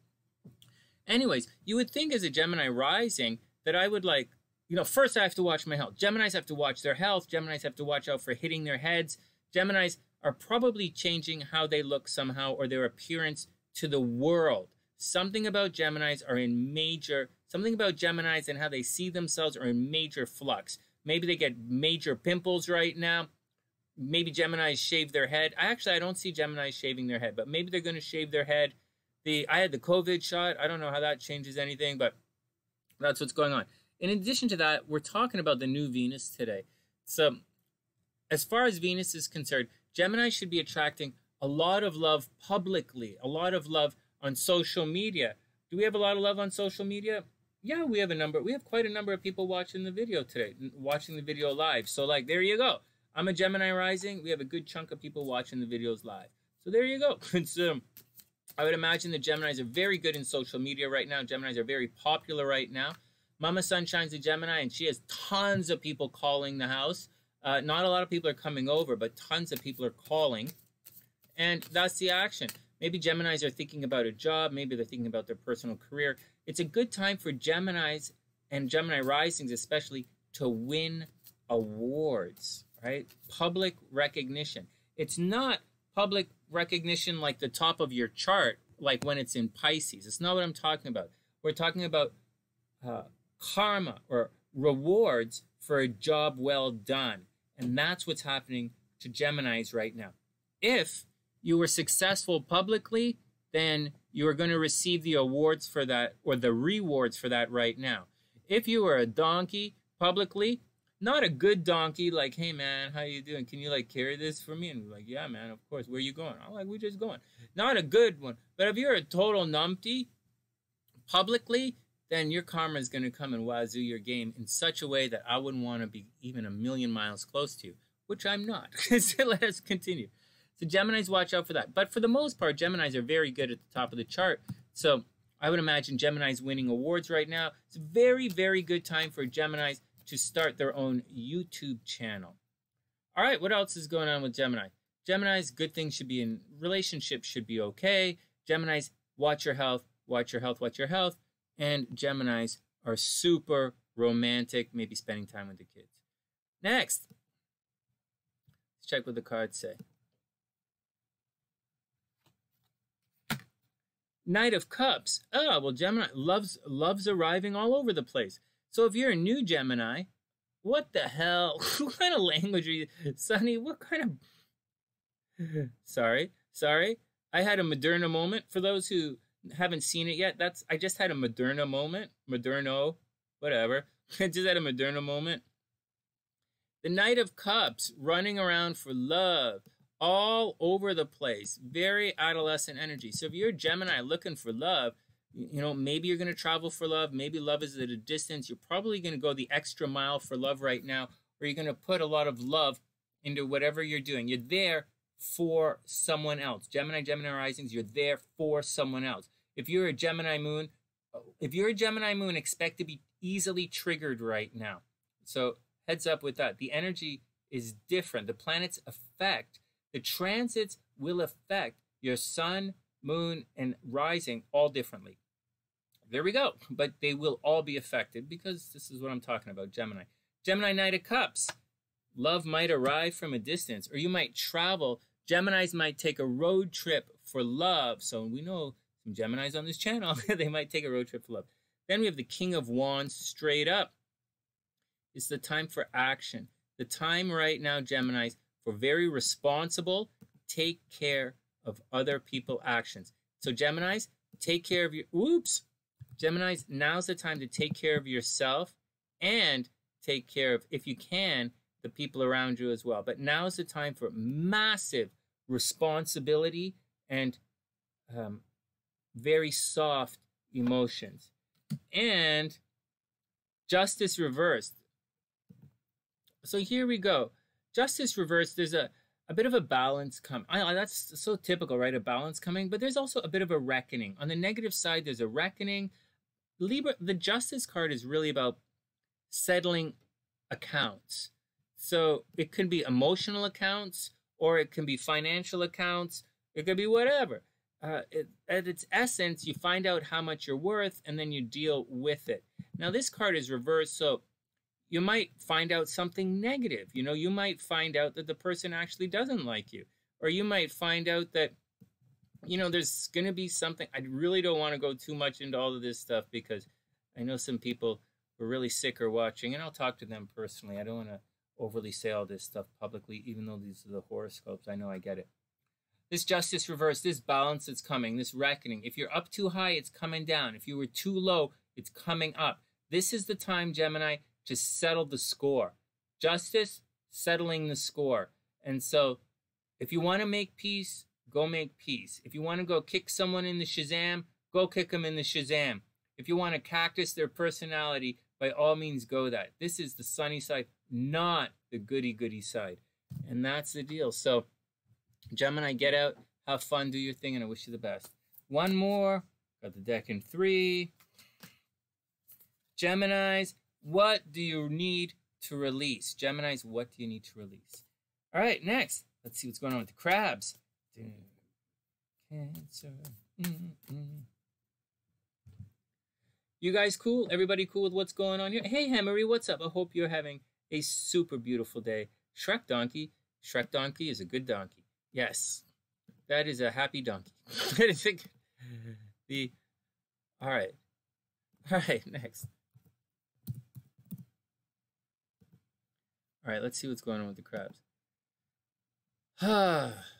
Anyways, you would think as a Gemini rising that I would like, you know, first I have to watch my health. Geminis have to watch their health. Geminis have to watch out for hitting their heads. Geminis are probably changing how they look somehow or their appearance to the world. Something about Geminis are in major, something about Geminis and how they see themselves are in major flux. Maybe they get major pimples right now maybe Gemini's shave their head. I actually I don't see Gemini shaving their head, but maybe they're going to shave their head. The I had the COVID shot. I don't know how that changes anything, but that's what's going on. In addition to that, we're talking about the new Venus today. So, as far as Venus is concerned, Gemini should be attracting a lot of love publicly, a lot of love on social media. Do we have a lot of love on social media? Yeah, we have a number. We have quite a number of people watching the video today, watching the video live. So, like, there you go. I'm a Gemini rising. We have a good chunk of people watching the videos live. So there you go. It's, um, I would imagine the Geminis are very good in social media right now. Geminis are very popular right now. Mama Sunshine's a Gemini, and she has tons of people calling the house. Uh, not a lot of people are coming over, but tons of people are calling. And that's the action. Maybe Geminis are thinking about a job. Maybe they're thinking about their personal career. It's a good time for Geminis and Gemini risings, especially, to win awards right? Public recognition. It's not public recognition like the top of your chart, like when it's in Pisces. It's not what I'm talking about. We're talking about uh, karma or rewards for a job well done. And that's what's happening to Geminis right now. If you were successful publicly, then you are going to receive the awards for that or the rewards for that right now. If you were a donkey publicly, not a good donkey like hey man how you doing? Can you like carry this for me? And like yeah man of course. Where you going? I'm like we're just going. Not a good one. But if you're a total numpty publicly then your karma is going to come and wazoo your game in such a way that i wouldn't want to be even a million miles close to you which i'm not. So let us continue. So geminis watch out for that. But for the most part geminis are very good at the top of the chart. So i would imagine geminis winning awards right now. It's a very very good time for geminis to start their own YouTube channel. All right, what else is going on with Gemini? Gemini's good things should be in relationships should be okay. Gemini's watch your health, watch your health, watch your health. And Gemini's are super romantic, maybe spending time with the kids. Next, let's check what the cards say. Knight of Cups. Oh, well, Gemini loves loves arriving all over the place. So if you're a new Gemini, what the hell? what kind of language are you, Sonny? What kind of? sorry, sorry. I had a Moderna moment. For those who haven't seen it yet, that's I just had a Moderna moment. Moderno, whatever. I just had a Moderna moment. The Knight of Cups running around for love all over the place. Very adolescent energy. So if you're Gemini looking for love, you know, maybe you're going to travel for love. Maybe love is at a distance. You're probably going to go the extra mile for love right now, or you're going to put a lot of love into whatever you're doing. You're there for someone else. Gemini, Gemini risings, you're there for someone else. If you're a Gemini moon, uh, if you're a Gemini moon, expect to be easily triggered right now. So, heads up with that. The energy is different. The planets affect, the transits will affect your sun, moon, and rising all differently. There we go. But they will all be affected because this is what I'm talking about Gemini. Gemini Knight of Cups. Love might arrive from a distance, or you might travel. Geminis might take a road trip for love. So we know some Geminis on this channel, they might take a road trip for love. Then we have the King of Wands straight up. It's the time for action. The time right now, Geminis, for very responsible, take care of other people actions. So Geminis, take care of your oops. Geminis, now's the time to take care of yourself and take care of, if you can, the people around you as well. But now's the time for massive responsibility and um, very soft emotions. And justice reversed. So here we go. Justice reversed, there's a, a bit of a balance coming. That's so typical, right? A balance coming, but there's also a bit of a reckoning. On the negative side, there's a reckoning. Libra, the justice card is really about settling accounts. So it can be emotional accounts, or it can be financial accounts. It could be whatever. Uh, it, at its essence, you find out how much you're worth, and then you deal with it. Now, this card is reversed, so you might find out something negative. You know, you might find out that the person actually doesn't like you, or you might find out that, you know, there's going to be something. I really don't want to go too much into all of this stuff because I know some people were really sick or watching, and I'll talk to them personally. I don't want to overly say all this stuff publicly, even though these are the horoscopes. I know I get it. This justice reverse, this balance that's coming, this reckoning. If you're up too high, it's coming down. If you were too low, it's coming up. This is the time, Gemini, to settle the score. Justice, settling the score. And so, if you want to make peace, go make peace. If you want to go kick someone in the Shazam, go kick them in the Shazam. If you want to cactus their personality, by all means go that. This is the sunny side, not the goody goody side. And that's the deal. So, Gemini, get out, have fun, do your thing, and I wish you the best. One more. Got the deck in three. Geminis, what do you need to release? Geminis, what do you need to release? All right, next. Let's see what's going on with the crabs. Cancer. Mm -mm. You guys cool? Everybody cool with what's going on here? Hey, Hemery, what's up? I hope you're having a super beautiful day. Shrek Donkey. Shrek Donkey is a good donkey. Yes, that is a happy donkey. the all right, all right. Next. All right, let's see what's going on with the crabs.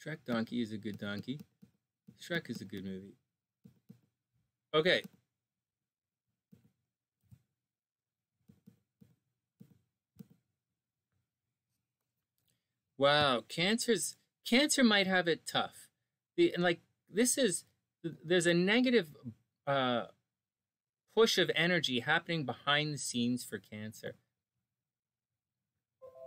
Shrek Donkey is a good donkey. Shrek is a good movie. Okay. Wow, cancer's cancer might have it tough. The, and like this is there's a negative uh, push of energy happening behind the scenes for cancer.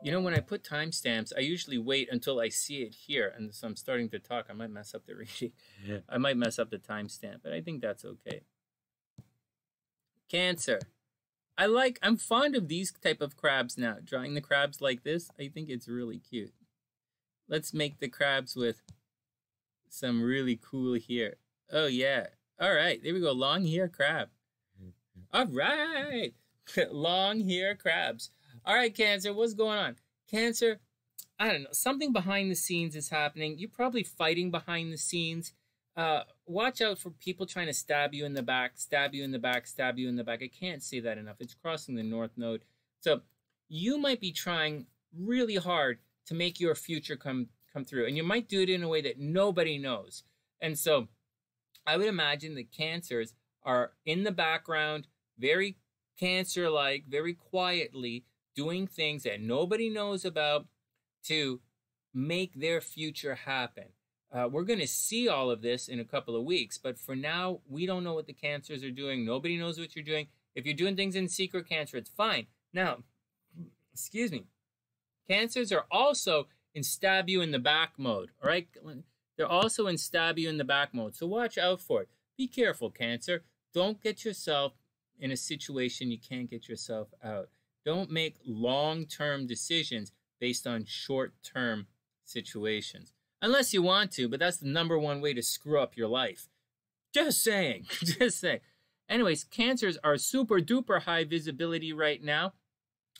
You know, when I put timestamps, I usually wait until I see it here. And so I'm starting to talk. I might mess up the reading. Yeah. I might mess up the timestamp, but I think that's okay. Cancer. I like, I'm fond of these type of crabs now. Drawing the crabs like this, I think it's really cute. Let's make the crabs with some really cool here. Oh, yeah. All right, there we go. Long hair crab. Mm-hmm. All right. Long hair crabs. All right, Cancer, what's going on? Cancer, I don't know. Something behind the scenes is happening. You're probably fighting behind the scenes. Uh, watch out for people trying to stab you in the back, stab you in the back, stab you in the back. I can't say that enough. It's crossing the North Node. So you might be trying really hard to make your future come come through, and you might do it in a way that nobody knows. And so I would imagine that cancers are in the background, very cancer like, very quietly doing things that nobody knows about to make their future happen. Uh, we're going to see all of this in a couple of weeks, but for now, we don't know what the cancers are doing. Nobody knows what you're doing. If you're doing things in secret cancer, it's fine. Now, excuse me, cancers are also in stab you in the back mode. All right, They're also in stab you in the back mode, so watch out for it. Be careful, Cancer. Don't get yourself in a situation you can't get yourself out. Don't make long term decisions based on short term situations. Unless you want to, but that's the number one way to screw up your life. Just saying. Just saying. Anyways, cancers are super duper high visibility right now.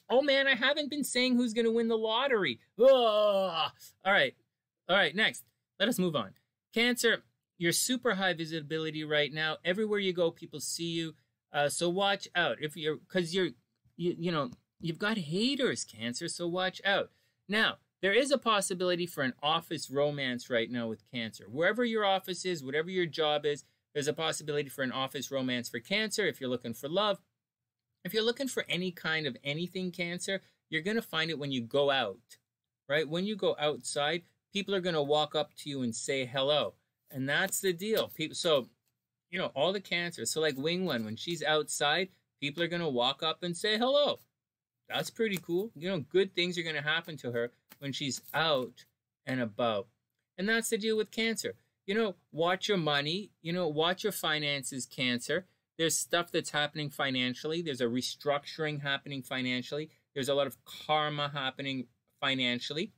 Oh man, I haven't been saying who's going to win the lottery. Ugh. All right. All right, next. Let us move on. Cancer, you're super high visibility right now. Everywhere you go, people see you. Uh, so watch out if you're because you're you, you know you've got haters, Cancer. So watch out. Now there is a possibility for an office romance right now with Cancer. Wherever your office is, whatever your job is, there's a possibility for an office romance for Cancer. If you're looking for love, if you're looking for any kind of anything Cancer, you're gonna find it when you go out, right? When you go outside, people are gonna walk up to you and say hello, and that's the deal. People, so you know, all the cancers. So like Wing One, when she's outside, people are gonna walk up and say hello. That's pretty cool. You know, good things are gonna happen to her when she's out and about. And that's the deal with cancer. You know, watch your money, you know, watch your finances, cancer. There's stuff that's happening financially. There's a restructuring happening financially. There's a lot of karma happening financially.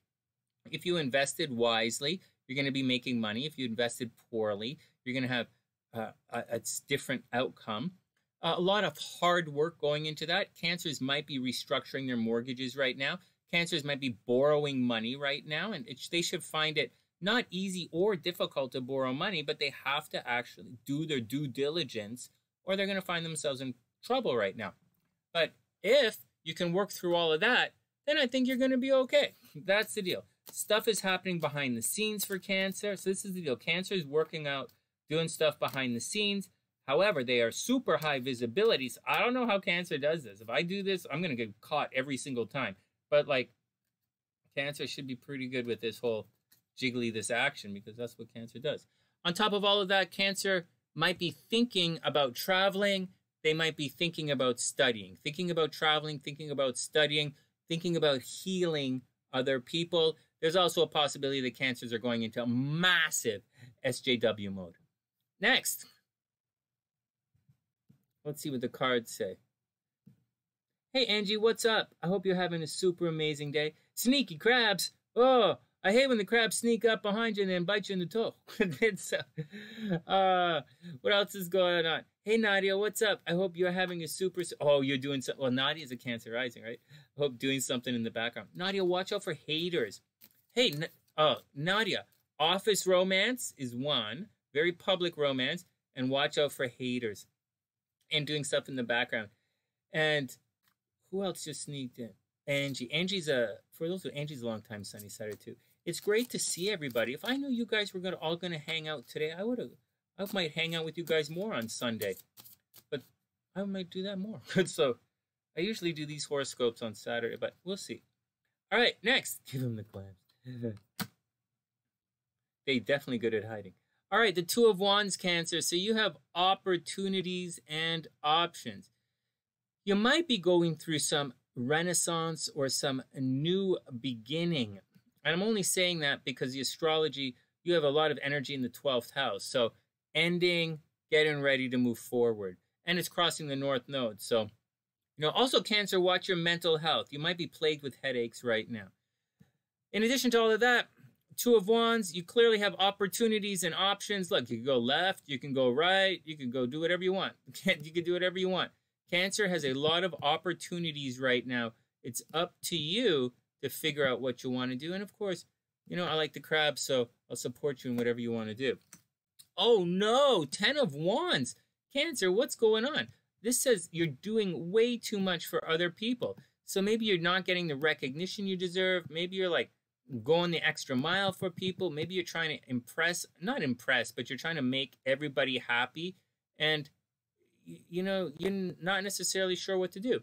If you invested wisely, you're going to be making money. If you invested poorly, you're going to have uh, a, a, different outcome. A lot of hard work going into that. Cancers might be restructuring their mortgages right now. Cancers might be borrowing money right now, and it, they should find it not easy or difficult to borrow money, but they have to actually do their due diligence, or they're going to find themselves in trouble right now. But if you can work through all of that, then I think you're going to be okay. That's the deal. Stuff is happening behind the scenes for cancer. So this is the deal. Cancer is working out doing stuff behind the scenes. However, they are super high visibility. So I don't know how cancer does this. If I do this, I'm going to get caught every single time. But like, cancer should be pretty good with this whole jiggly this action because that's what cancer does. On top of all of that, cancer might be thinking about traveling. They might be thinking about studying, thinking about traveling, thinking about studying, thinking about healing other people. There's also a possibility that cancers are going into a massive SJW mode. Next, let's see what the cards say. Hey Angie, what's up? I hope you're having a super amazing day. Sneaky crabs. Oh, I hate when the crabs sneak up behind you and then bite you in the toe. uh, what else is going on? Hey Nadia, what's up? I hope you're having a super. Oh, you're doing so. Well, Nadia's a Cancer rising, right? I hope doing something in the background. Nadia, watch out for haters. Hey, uh, Nadia, office romance is one very public romance, and watch out for haters and doing stuff in the background. And who else just sneaked in? Angie. Angie's a for those who Angie's a long time sunny sider too. It's great to see everybody. If I knew you guys were gonna all gonna hang out today, I would have I might hang out with you guys more on Sunday. But I might do that more. so I usually do these horoscopes on Saturday, but we'll see. All right, next. Give them the clams. they definitely good at hiding. All right, the Two of Wands, Cancer. So you have opportunities and options. You might be going through some renaissance or some new beginning. And I'm only saying that because the astrology, you have a lot of energy in the 12th house. So ending, getting ready to move forward. And it's crossing the North Node. So, you know, also, Cancer, watch your mental health. You might be plagued with headaches right now. In addition to all of that, Two of Wands, you clearly have opportunities and options. Look, you can go left, you can go right, you can go do whatever you want. You can do whatever you want. Cancer has a lot of opportunities right now. It's up to you to figure out what you want to do. And of course, you know, I like the crab, so I'll support you in whatever you want to do. Oh no, 10 of Wands. Cancer, what's going on? This says you're doing way too much for other people. So maybe you're not getting the recognition you deserve. Maybe you're like going the extra mile for people. Maybe you're trying to impress, not impress, but you're trying to make everybody happy. And, you know, you're not necessarily sure what to do.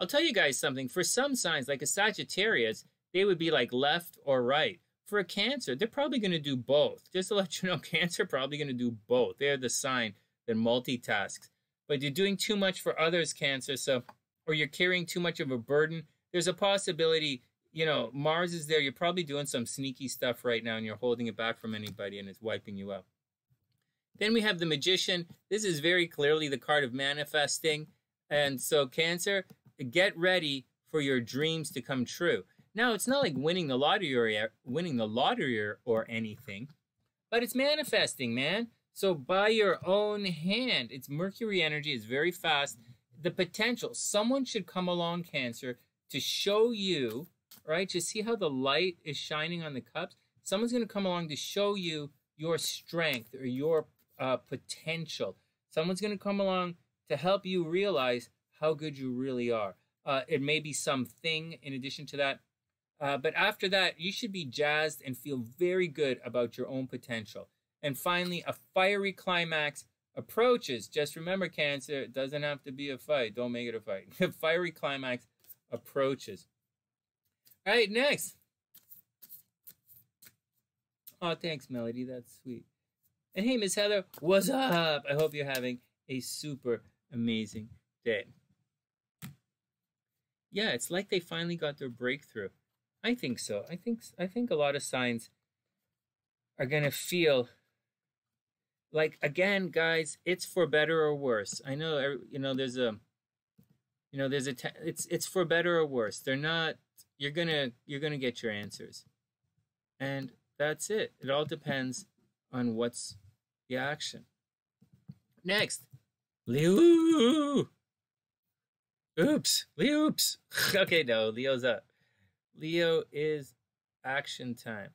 I'll tell you guys something. For some signs, like a Sagittarius, they would be like left or right. For a Cancer, they're probably going to do both. Just to let you know, Cancer probably going to do both. They're the sign that multitasks. But you're doing too much for others, Cancer, so or you're carrying too much of a burden. There's a possibility you know, Mars is there. You're probably doing some sneaky stuff right now and you're holding it back from anybody and it's wiping you out. Then we have the Magician. This is very clearly the card of manifesting. And so, Cancer, get ready for your dreams to come true. Now, it's not like winning the lottery or winning the lottery or, anything, but it's manifesting, man. So by your own hand, it's Mercury energy, it's very fast. The potential, someone should come along, Cancer, to show you, right? To see how the light is shining on the cups. Someone's going to come along to show you your strength or your uh, potential. Someone's going to come along to help you realize how good you really are. Uh, it may be something in addition to that. Uh, but after that, you should be jazzed and feel very good about your own potential. And finally, a fiery climax approaches. Just remember, Cancer, it doesn't have to be a fight. Don't make it a fight. A fiery climax approaches. All right, next. Oh, thanks, Melody. That's sweet. And hey, Miss Heather, what's up? I hope you're having a super amazing day. Yeah, it's like they finally got their breakthrough. I think so. I think I think a lot of signs are going to feel like again, guys, it's for better or worse. I know you know there's a you know there's a it's it's for better or worse. They're not you're to you're to get your answers. And that's it. It all depends on what's the action. Next, Leo. Oops, Leo. Oops. okay, no, Leo's up. Leo is action time.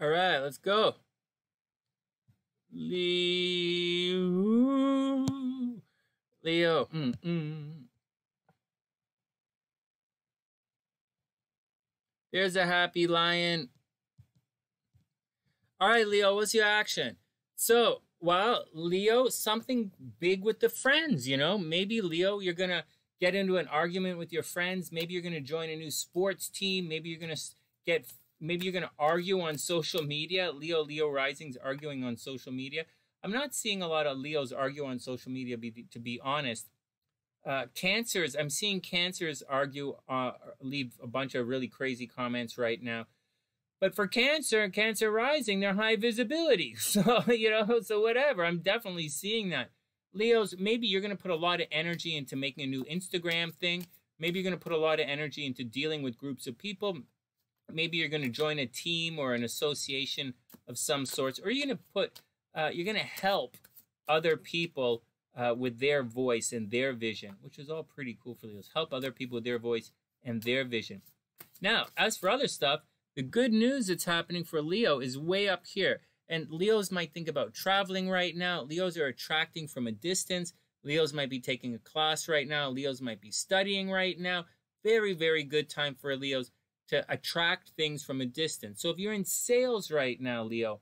All right, let's go. Leo. Leo. Mm -mm. There's a happy lion. All right, Leo, what's your action? So, well, Leo, something big with the friends, you know? Maybe, Leo, you're going to get into an argument with your friends. Maybe you're going to join a new sports team. Maybe you're going to get maybe you're going to argue on social media. Leo, Leo Rising's arguing on social media. I'm not seeing a lot of Leos argue on social media, be, to be honest. Uh, cancers, I'm seeing cancers argue, uh, leave a bunch of really crazy comments right now. But for Cancer, and Cancer Rising, they're high visibility. So, you know, so whatever. I'm definitely seeing that. Leos, maybe you're going to put a lot of energy into making a new Instagram thing. Maybe you're going to put a lot of energy into dealing with groups of people maybe you're going to join a team or an association of some sorts, or you're going to put, uh, you're going to help other people uh, with their voice and their vision, which is all pretty cool for Leos. Help other people with their voice and their vision. Now, as for other stuff, the good news that's happening for Leo is way up here. And Leos might think about traveling right now. Leos are attracting from a distance. Leos might be taking a class right now. Leos might be studying right now. Very, very good time for Leos to attract things from a distance. So if you're in sales right now, Leo,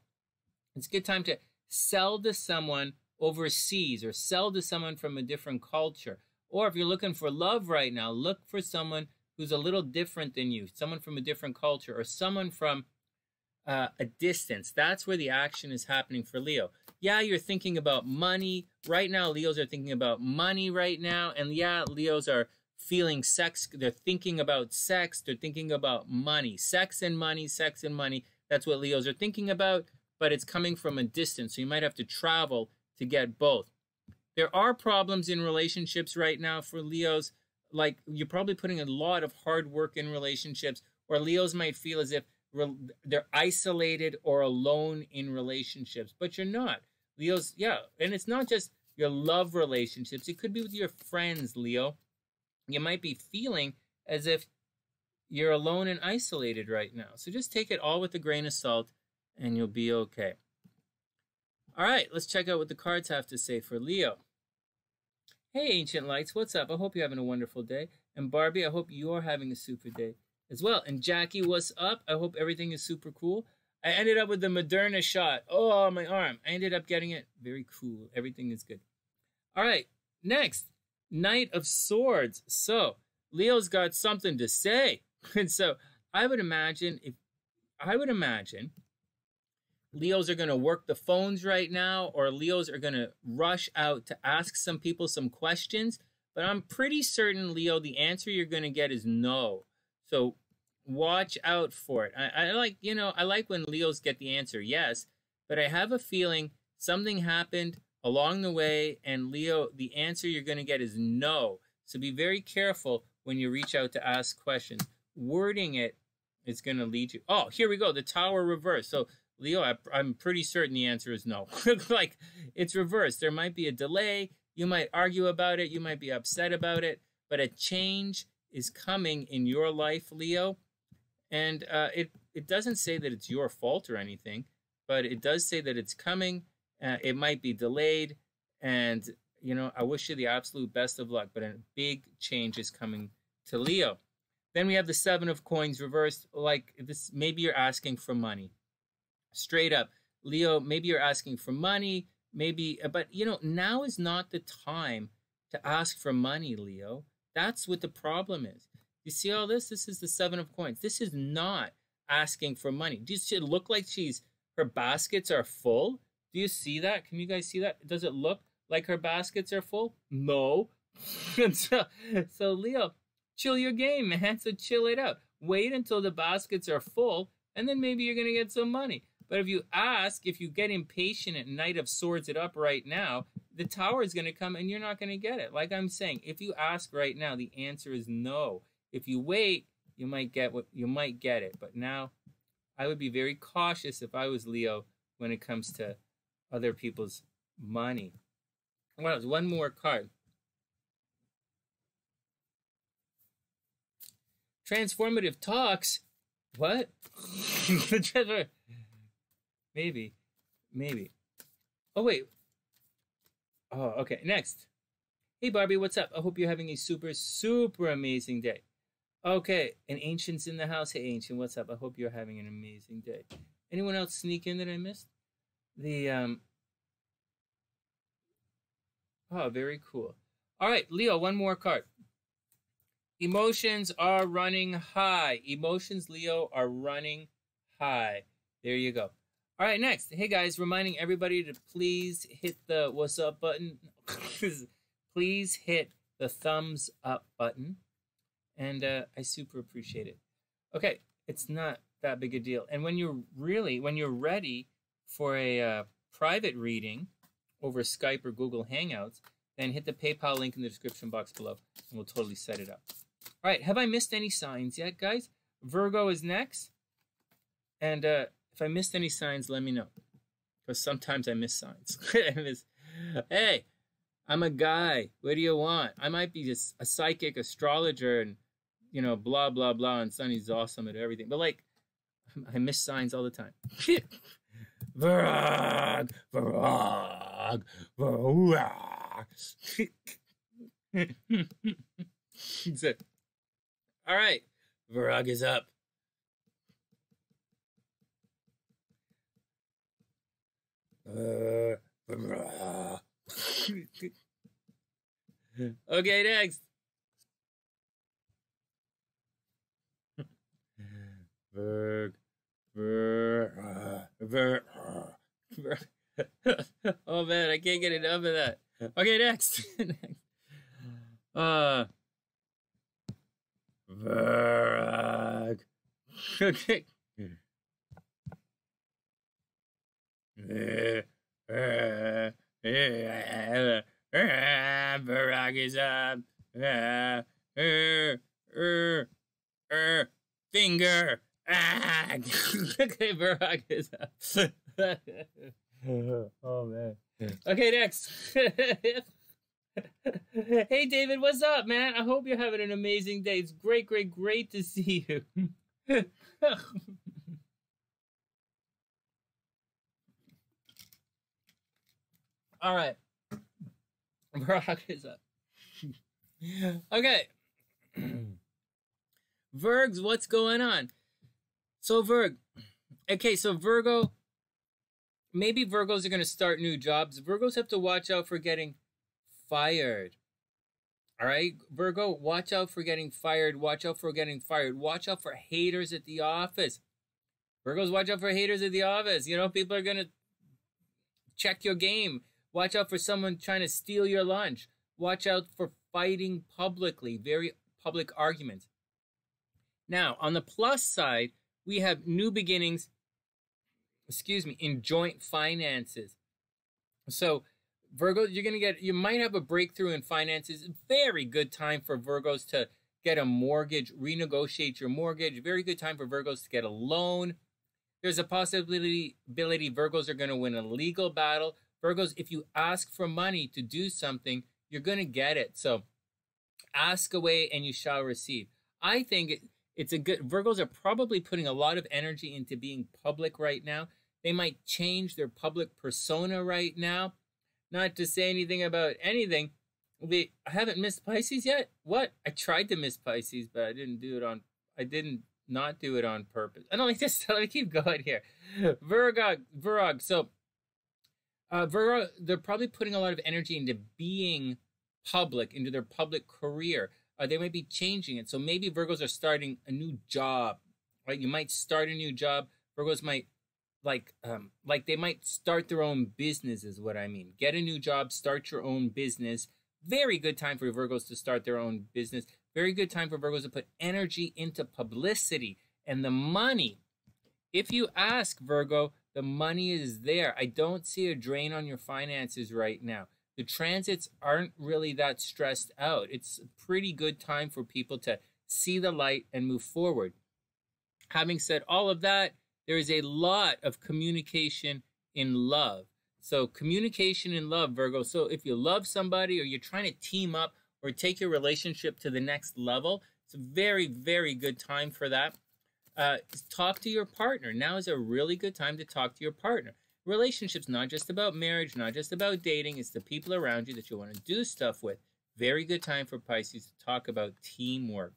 it's a good time to sell to someone overseas or sell to someone from a different culture. Or if you're looking for love right now, look for someone who's a little different than you, someone from a different culture, or someone from uh, a distance. That's where the action is happening for Leo. Yeah, you're thinking about money. Right now, Leos are thinking about money right now. And yeah, Leos are feeling sex. They're thinking about sex. They're thinking about money. Sex and money, sex and money. That's what Leos are thinking about, but it's coming from a distance. So you might have to travel to get both. There are problems in relationships right now for Leos. Like you're probably putting a lot of hard work in relationships, or Leos might feel as if they're isolated or alone in relationships, but you're not. Leos, yeah, and it's not just your love relationships, it could be with your friends, Leo you might be feeling as if you're alone and isolated right now. So just take it all with a grain of salt and you'll be okay. All right, let's check out what the cards have to say for Leo. Hey, Ancient Lights, what's up? I hope you're having a wonderful day. And Barbie, I hope you're having a super day as well. And Jackie, what's up? I hope everything is super cool. I ended up with the Moderna shot. Oh, my arm. I ended up getting it. Very cool. Everything is good. All right. Next, Knight of Swords. So, Leo's got something to say. And so, I would imagine if I would imagine Leos are going to work the phones right now, or Leos are going to rush out to ask some people some questions. But I'm pretty certain, Leo, the answer you're going to get is no. So watch out for it. I, I like, you know, I like when Leos get the answer yes, but I have a feeling something happened along the way, and Leo, the answer you're going to get is no. So be very careful when you reach out to ask questions. Wording it is going to lead you. Oh, here we go. The tower reverse. So, Leo, I, I'm pretty certain the answer is no. like it's reversed. There might be a delay. You might argue about it. You might be upset about it. But a change is coming in your life, Leo. And uh, it, it doesn't say that it's your fault or anything, but it does say that it's coming. Uh, it might be delayed. And, you know, I wish you the absolute best of luck, but a big change is coming to Leo. Then we have the seven of coins reversed. Like this, maybe you're asking for money. Straight up, Leo, maybe you're asking for money. Maybe, uh, but you know, now is not the time to ask for money, Leo. That's what the problem is. You see all this? This is the seven of coins. This is not asking for money. Does it look like she's her baskets are full? Do you see that? Can you guys see that? Does it look like her baskets are full? No. so, so Leo, chill your game, man. So chill it out. Wait until the baskets are full, and then maybe you're gonna get some money. But if you ask, if you get impatient at Knight of Swords it up right now, the tower is gonna come and you're not gonna get it. Like I'm saying, if you ask right now, the answer is no. If you wait, you might get what you might get it. But now I would be very cautious if I was Leo when it comes to other people's money. What else? One more card. Transformative talks. What? maybe. Maybe. Oh, wait. Oh, okay. Next. Hey, Barbie, what's up? I hope you're having a super, super amazing day. Okay. And Ancient's in the house. Hey, Ancient, what's up? I hope you're having an amazing day. Anyone else sneak in that I missed? The, um, oh, very cool. All right, Leo, one more card. Emotions are running high. Emotions, Leo, are running high. There you go. All right, next. Hey guys, reminding everybody to please hit the what's up button. please hit the thumbs up button. And uh, I super appreciate it. Okay, it's not that big a deal. And when you're really, when you're ready for a uh, private reading over Skype or Google Hangouts, then hit the PayPal link in the description box below and we'll totally set it up. All right, have I missed any signs yet, guys? Virgo is next. And uh, if I missed any signs, let me know. Because sometimes I miss signs. I miss, hey, I'm a guy. What do you want? I might be just a psychic astrologer and, you know, blah, blah, blah. And Sonny's awesome at everything. But, like, I miss signs all the time. Virag, Virag, Virag. All right. Virag is up. Uh, okay, next. Virg, oh man, I can't get enough of that. Okay, next. Uh, Varag. okay. Varag is up. Uh, uh, uh, finger. Okay, Varag is up. oh man. Okay, next. hey, David, what's up, man? I hope you're having an amazing day. It's great, great, great to see you. All right. Brock is up. okay. Virgs, what's going on? So Virg, okay, so Virgo, maybe Virgos are going to start new jobs. Virgos have to watch out for getting fired. All right, Virgo, watch out for getting fired. Watch out for getting fired. Watch out for haters at the office. Virgos, watch out for haters at the office. You know, people are going to check your game. Watch out for someone trying to steal your lunch. Watch out for fighting publicly, very public arguments. Now, on the plus side, we have new beginnings, excuse me, in joint finances. So, Virgo, you're going to get, you might have a breakthrough in finances. Very good time for Virgos to get a mortgage, renegotiate your mortgage. Very good time for Virgos to get a loan. There's a possibility Virgos are going to win a legal battle. Virgos, if you ask for money to do something, you're going to get it. So ask away and you shall receive. I think it, it's a good, Virgos are probably putting a lot of energy into being public right now. They might change their public persona right now. Not to say anything about anything. We I haven't missed Pisces yet. What? I tried to miss Pisces, but I didn't do it on. I didn't not do it on purpose. I don't like this. Let me keep going here. Virgo, Virgo. So, uh, Virgo, they're probably putting a lot of energy into being public, into their public career. Uh, they might be changing it. So maybe Virgos are starting a new job, right? You might start a new job. Virgos might like um like they might start their own business is what I mean. Get a new job, start your own business. Very good time for Virgos to start their own business. Very good time for Virgos to put energy into publicity and the money. If you ask Virgo, the money is there. I don't see a drain on your finances right now the transits aren't really that stressed out. It's a pretty good time for people to see the light and move forward. Having said all of that, there is a lot of communication in love. So, communication in love, Virgo. So, if you love somebody or you're trying to team up or take your relationship to the next level, it's a very, very good time for that. Uh, talk to your partner. Now is a really good time to talk to your partner relationships not just about marriage, not just about dating. It's the people around you that you want to do stuff with. Very good time for Pisces to talk about teamwork.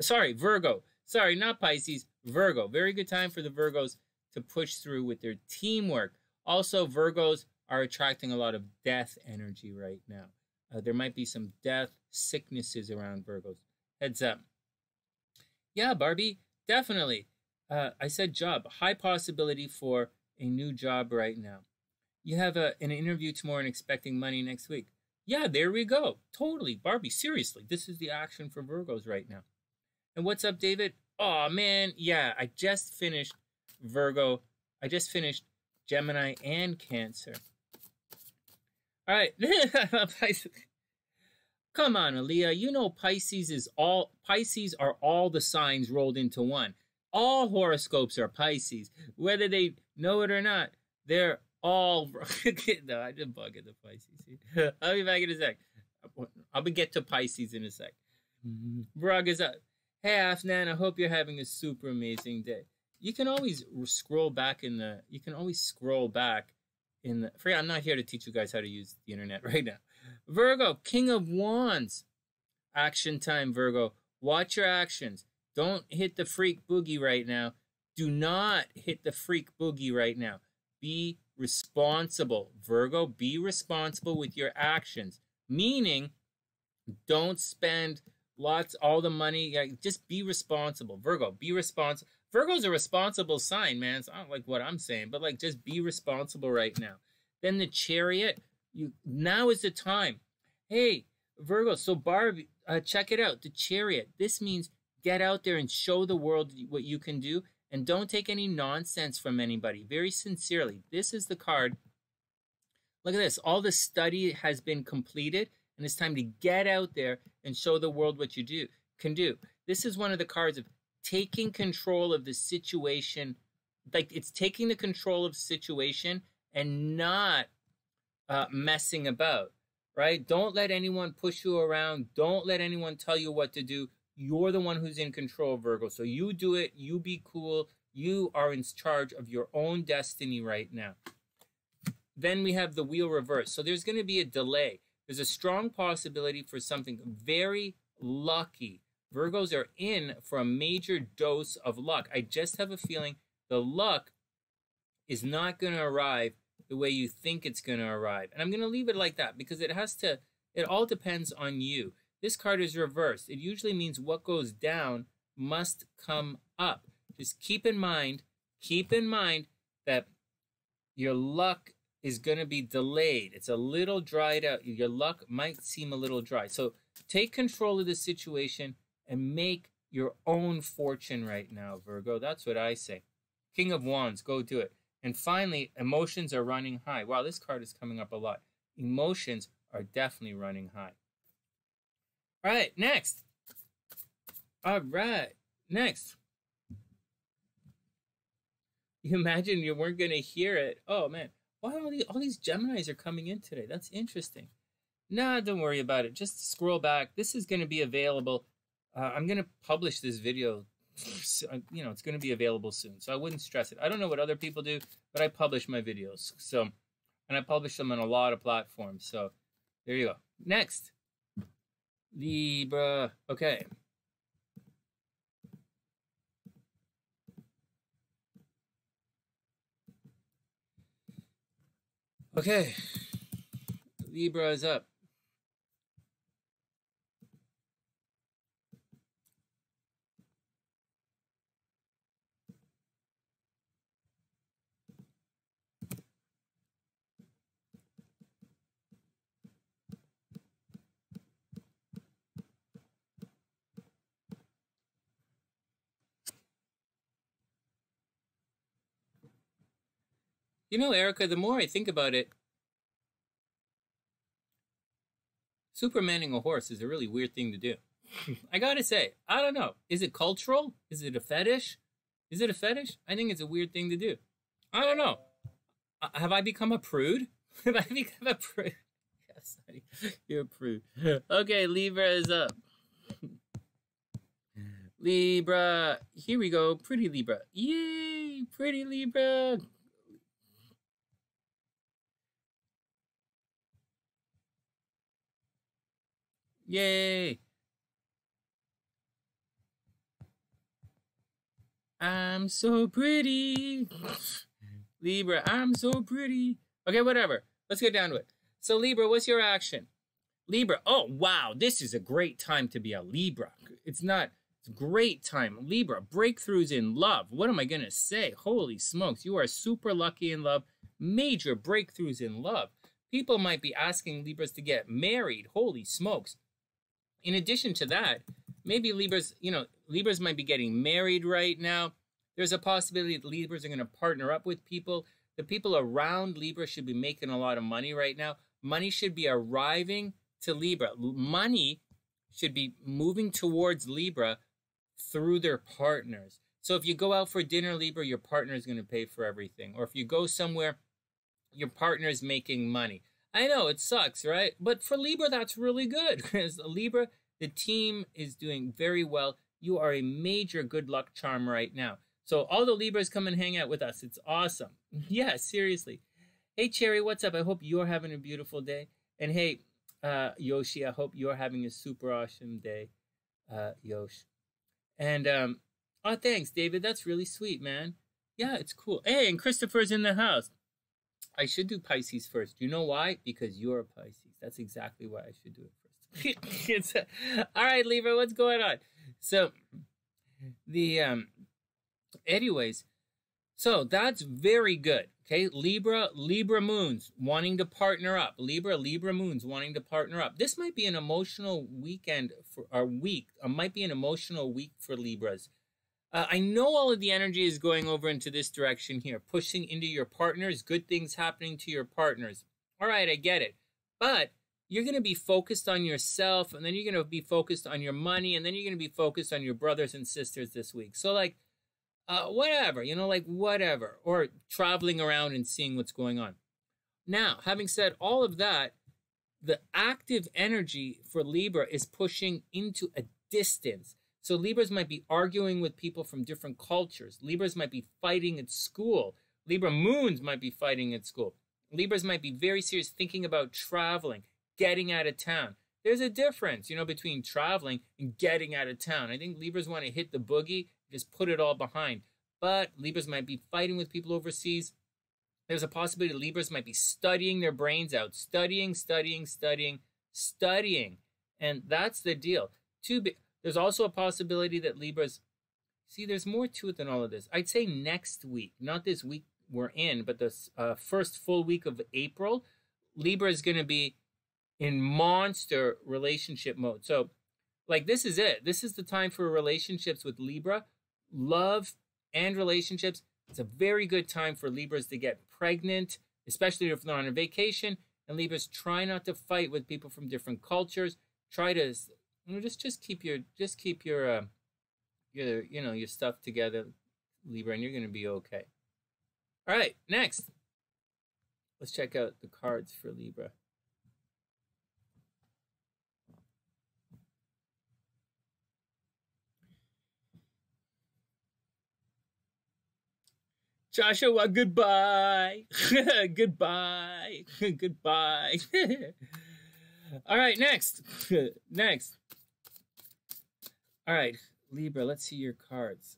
Sorry, Virgo. Sorry, not Pisces, Virgo. Very good time for the Virgos to push through with their teamwork. Also, Virgos are attracting a lot of death energy right now. Uh, there might be some death sicknesses around Virgos. Heads up. Yeah, Barbie, definitely. Uh, I said job. High possibility for a new job right now. You have a, an interview tomorrow and expecting money next week. Yeah, there we go. Totally. Barbie, seriously, this is the action for Virgos right now. And what's up, David? Oh, man. Yeah, I just finished Virgo. I just finished Gemini and Cancer. All right. Come on, Aaliyah. You know Pisces is all Pisces are all the signs rolled into one. All horoscopes are Pisces, whether they know it or not. They're all no. I just bug at the Pisces. I'll be back in a sec. I'll be get to Pisces in a sec. Mm-hmm. Brug is up. Hey Afnan, I hope you're having a super amazing day. You can always scroll back in the. You can always scroll back in the. Forget, I'm not here to teach you guys how to use the internet right now. Virgo, King of Wands. Action time, Virgo. Watch your actions. Don't hit the freak boogie right now. Do not hit the freak boogie right now. Be responsible. Virgo, be responsible with your actions. Meaning, don't spend lots, all the money. Just be responsible. Virgo, be responsible. Virgo's a responsible sign, man. It's not like what I'm saying, but like just be responsible right now. Then the chariot, you now is the time. Hey, Virgo, so Barbie, uh, check it out. The chariot. This means Get out there and show the world what you can do and don't take any nonsense from anybody. Very sincerely. This is the card. Look at this. All the study has been completed and it's time to get out there and show the world what you do can do. This is one of the cards of taking control of the situation. Like it's taking the control of the situation and not uh, messing about, right? Don't let anyone push you around. Don't let anyone tell you what to do. You're the one who's in control, Virgo. So you do it. You be cool. You are in charge of your own destiny right now. Then we have the wheel reverse. So there's going to be a delay. There's a strong possibility for something very lucky, Virgos are in for a major dose of luck. I just have a feeling the luck is not going to arrive the way you think it's going to arrive. And I'm going to leave it like that because it has to, it all depends on you. This card is reversed. It usually means what goes down must come up. Just keep in mind, keep in mind that your luck is going to be delayed. It's a little dried out. Your luck might seem a little dry. So take control of the situation and make your own fortune right now, Virgo. That's what I say. King of Wands, go do it. And finally, emotions are running high. Wow, this card is coming up a lot. Emotions are definitely running high. All right, next. All right, next. You imagine you weren't going to hear it. Oh, man. Why all these, all these Geminis are coming in today? That's interesting. Nah, don't worry about it. Just scroll back. This is going to be available. Uh, I'm going to publish this video. You know, it's going to be available soon. So I wouldn't stress it. I don't know what other people do, but I publish my videos. So, and I publish them on a lot of platforms. So there you go. Next. Libra. Okay. Okay. Libra is up. You know, Erica, the more I think about it, supermaning a horse is a really weird thing to do. I gotta say, I don't know. Is it cultural? Is it a fetish? Is it a fetish? I think it's a weird thing to do. I don't know. Uh, have I become a prude? have I become a prude? yes, you're a prude. Okay, Libra is up. Libra. Here we go. Pretty Libra. Yay! Pretty Libra. Yay! I'm so pretty. Libra, I'm so pretty. Okay, whatever. Let's get down to it. So, Libra, what's your action? Libra, oh, wow, this is a great time to be a Libra. It's not, it's great time. Libra, breakthroughs in love. What am I going to say? Holy smokes, you are super lucky in love. Major breakthroughs in love. People might be asking Libras to get married. Holy smokes. In addition to that, maybe Libras, you know, Libras might be getting married right now. There's a possibility that Libras are going to partner up with people. The people around Libra should be making a lot of money right now. Money should be arriving to Libra. Money should be moving towards Libra through their partners. So if you go out for dinner, Libra, your partner is going to pay for everything. Or if you go somewhere, your partner is making money. I know it sucks, right? But for Libra, that's really good because Libra, the team is doing very well. You are a major good luck charm right now. So all the Libras come and hang out with us. It's awesome. Yeah, seriously. Hey Cherry, what's up? I hope you're having a beautiful day. And hey, uh, Yoshi, I hope you're having a super awesome day, uh, Yosh. And um, oh, thanks, David. That's really sweet, man. Yeah, it's cool. Hey, and Christopher's in the house. I should do Pisces first. You know why? Because you're a Pisces. That's exactly why I should do it first. all right, Libra, what's going on? So, the um, anyways, so that's very good. Okay, Libra, Libra moons wanting to partner up. Libra, Libra moons wanting to partner up. This might be an emotional weekend for our week. It might be an emotional week for Libras. Uh, I know all of the energy is going over into this direction here, pushing into your partners, good things happening to your partners. All right, I get it. But you're going to be focused on yourself, and then you're going to be focused on your money, and then you're going to be focused on your brothers and sisters this week. So, like, uh, whatever, you know, like, whatever, or traveling around and seeing what's going on. Now, having said all of that, the active energy for Libra is pushing into a distance so Libras might be arguing with people from different cultures. Libras might be fighting at school. Libra moons might be fighting at school. Libras might be very serious thinking about traveling, getting out of town. there's a difference, you know, between traveling and getting out of town. I think Libras want to hit the boogie, just put it all behind. But Libras might be fighting with people overseas. There's a possibility Libras might be studying their brains out, studying, studying, studying, studying. And that's the deal. Too big. There's also a possibility that Libras, see, there's more to it than all of this. I'd say next week, not this week we're in, but the uh, first full week of April, Libra is going to be in monster relationship mode. So, like, this is it. This is the time for relationships with Libra, love and relationships. It's a very good time for Libras to get pregnant, especially if they're on a vacation. And Libras try not to fight with people from different cultures. Try to, you know, just just keep your just keep your uh, your you know your stuff together, Libra, and you're going to be okay. All right, next. Let's check out the cards for Libra. Joshua, goodbye. goodbye. goodbye. All right, next. next. All right, Libra, let's see your cards.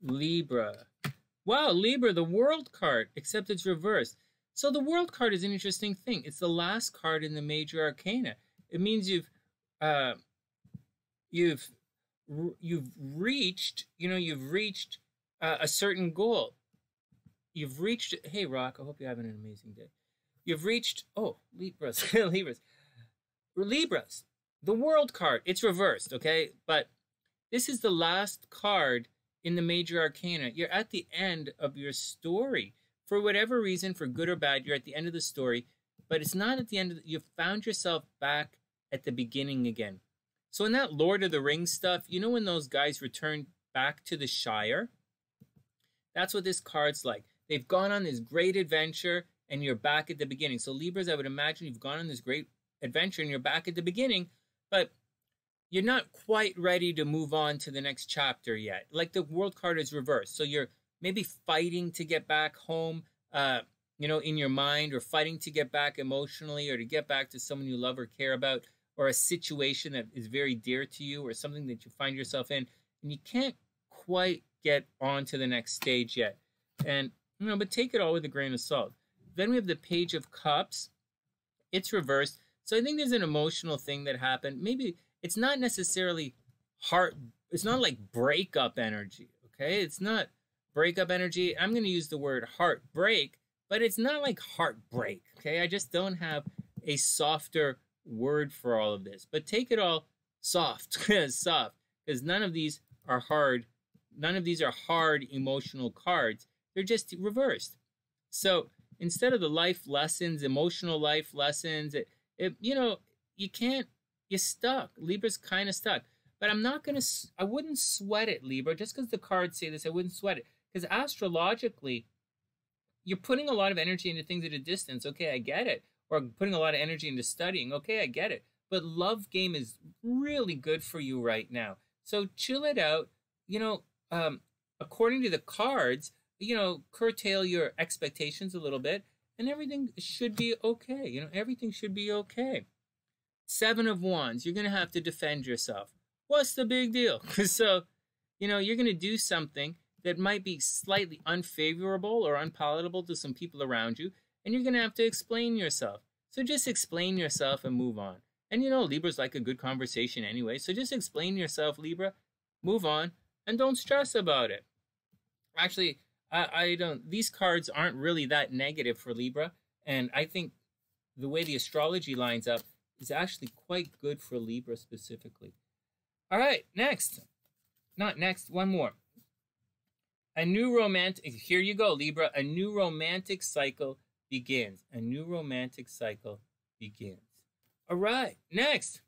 Libra. Wow, Libra, the world card, except it's reversed. So the world card is an interesting thing. It's the last card in the major arcana. It means you've uh, you've you've reached, you know, you've reached uh, a certain goal. You've reached. Hey, Rock. I hope you're having an amazing day. You've reached. Oh, Libras, Libras, Libras. The World card. It's reversed, okay, but this is the last card in the major arcana. You're at the end of your story. For whatever reason, for good or bad, you're at the end of the story, but it's not at the end of the, you've found yourself back at the beginning again. So in that Lord of the Rings stuff, you know when those guys return back to the Shire? That's what this card's like. They've gone on this great adventure and you're back at the beginning. So Libras, I would imagine you've gone on this great adventure and you're back at the beginning, but you're not quite ready to move on to the next chapter yet. Like the world card is reversed. So you're maybe fighting to get back home, uh, you know, in your mind, or fighting to get back emotionally, or to get back to someone you love or care about, or a situation that is very dear to you, or something that you find yourself in, and you can't quite get on to the next stage yet. And, you know, but take it all with a grain of salt. Then we have the Page of Cups. It's reversed. So I think there's an emotional thing that happened. Maybe it's not necessarily heart it's not like breakup energy okay it's not breakup energy i'm going to use the word heartbreak but it's not like heartbreak okay i just don't have a softer word for all of this but take it all soft soft because none of these are hard none of these are hard emotional cards they're just reversed so instead of the life lessons emotional life lessons it, it you know you can't you're stuck. Libra's kind of stuck. But I'm not going to, I wouldn't sweat it, Libra. Just because the cards say this, I wouldn't sweat it. Because astrologically, you're putting a lot of energy into things at a distance. Okay, I get it. Or putting a lot of energy into studying. Okay, I get it. But love game is really good for you right now. So chill it out. You know, um, according to the cards, you know, curtail your expectations a little bit and everything should be okay. You know, everything should be okay. Seven of Wands, you're going to have to defend yourself. What's the big deal? so, you know, you're going to do something that might be slightly unfavorable or unpalatable to some people around you, and you're going to have to explain yourself. So just explain yourself and move on. And you know, Libra's like a good conversation anyway, so just explain yourself, Libra, move on, and don't stress about it. Actually, I, I don't, these cards aren't really that negative for Libra, and I think the way the astrology lines up, is actually quite good for Libra specifically. All right, next. Not next, one more. A new romantic, here you go, Libra. A new romantic cycle begins. A new romantic cycle begins. All right, next.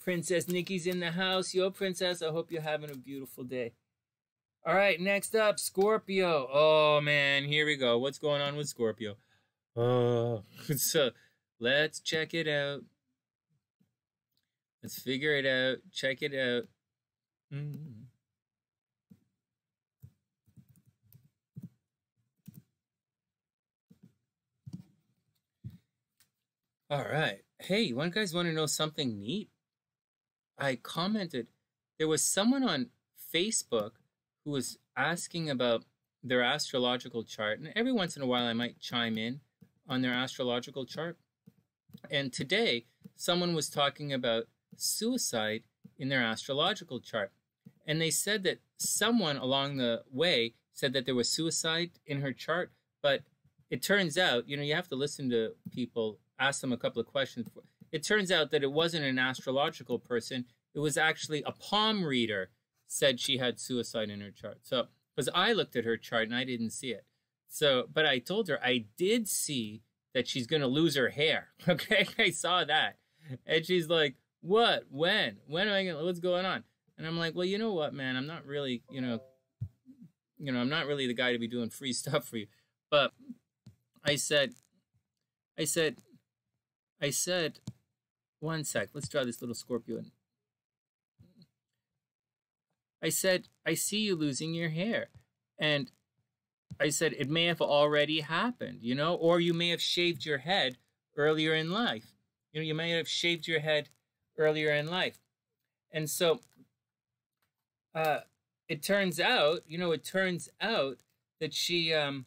Princess Nikki's in the house. Yo, Princess, I hope you're having a beautiful day. All right, next up, Scorpio. Oh man, here we go. What's going on with Scorpio? Oh, so let's check it out. Let's figure it out. Check it out. Mm -hmm. All right. Hey, one guys want to know something neat? I commented there was someone on Facebook who was asking about their astrological chart, and every once in a while I might chime in on their astrological chart. And today, someone was talking about suicide in their astrological chart. And they said that someone along the way said that there was suicide in her chart, but it turns out, you know, you have to listen to people, ask them a couple of questions. It turns out that it wasn't an astrological person, it was actually a palm reader said she had suicide in her chart. So, because I looked at her chart and I didn't see it. So, but I told her I did see that she's going to lose her hair. Okay, I saw that. And she's like, "What? When? When am I going to what's going on?" And I'm like, "Well, you know what, man? I'm not really, you know, you know, I'm not really the guy to be doing free stuff for you." But I said I said I said one sec. Let's draw this little Scorpio in. I said, I see you losing your hair. And I said, it may have already happened, you know, or you may have shaved your head earlier in life. You know, you may have shaved your head earlier in life. And so uh, it turns out, you know, it turns out that she um,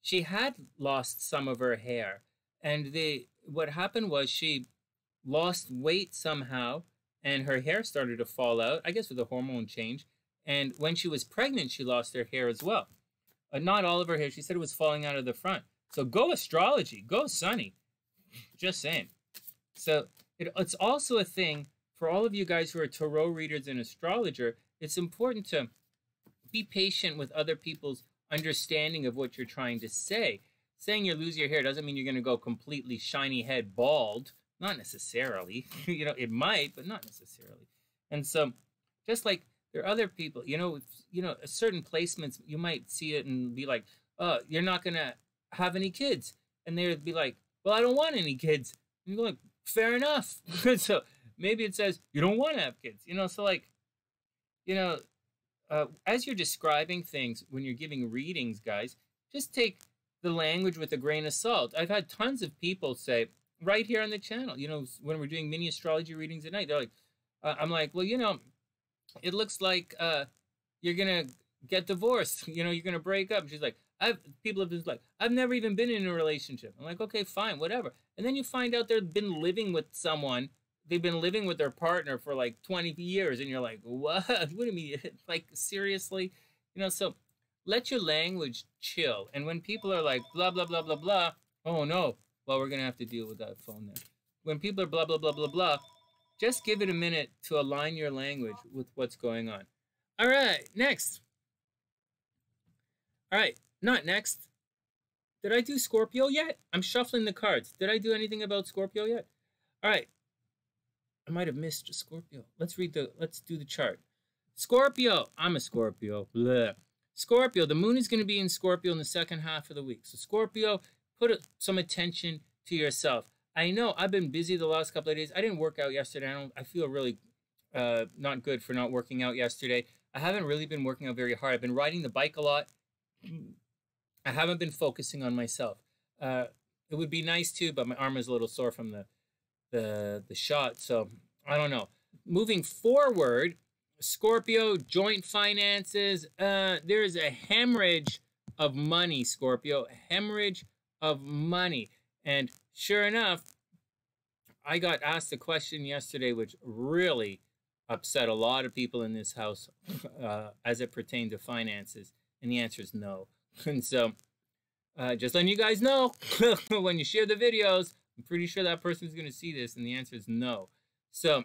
she had lost some of her hair. And the what happened was she lost weight somehow and her hair started to fall out, I guess with a hormone change. And when she was pregnant, she lost her hair as well. Uh, not all of her hair. She said it was falling out of the front. So go astrology. Go Sonny. Just saying. So it, it's also a thing for all of you guys who are tarot readers and astrologer. It's important to be patient with other people's understanding of what you're trying to say. Saying you lose your hair doesn't mean you're going to go completely shiny head bald. Not necessarily. you know, it might, but not necessarily. And so, just like there are other people, you know, you know, certain placements, you might see it and be like, "Oh, you're not to have any kids," and they'd be like, "Well, I don't want any kids." And you're like, "Fair enough." so maybe it says you don't want to have kids, you know. So like, you know, uh, as you're describing things when you're giving readings, guys, just take the language with a grain of salt. I've had tons of people say, right here on the channel. You know, when we're doing mini astrology readings at night, they're like, uh, I'm like, well, you know, it looks like uh, you're gonna get divorced. You know, you're gonna break up. She's like, I've people have been like, I've never even been in a relationship. I'm like, okay, fine, whatever. And then you find out they've been living with someone. They've been living with their partner for like 20 years, and you're like, what? What do you mean? like seriously? You know, so let your language chill. And when people are like, blah blah blah blah blah, oh no, well, we're going to have to deal with that phone there. When people are blah, blah, blah, blah, blah, just give it a minute to align your language with what's going on. All right, next. All right, not next. Did I do Scorpio yet? I'm shuffling the cards. Did I do anything about Scorpio yet? All right. I might have missed Scorpio. Let's read the, let's do the chart. Scorpio. I'm a Scorpio. Blah. Scorpio. The moon is going to be in Scorpio in the second half of the week. So Scorpio, put some attention to yourself. I know I've been busy the last couple of days. I didn't work out yesterday. I don't. I feel really uh, not good for not working out yesterday. I haven't really been working out very hard. I've been riding the bike a lot. I haven't been focusing on myself. Uh, it would be nice too, but my arm is a little sore from the the the shot. So I don't know. Moving forward, Scorpio joint finances. Uh, there's a hemorrhage of money, Scorpio. Hemorrhage of money. And sure enough, I got asked a question yesterday, which really upset a lot of people in this house uh, as it pertained to finances. And the answer is no. And so, uh, just letting you guys know when you share the videos, I'm pretty sure that person's going to see this, and the answer is no. So,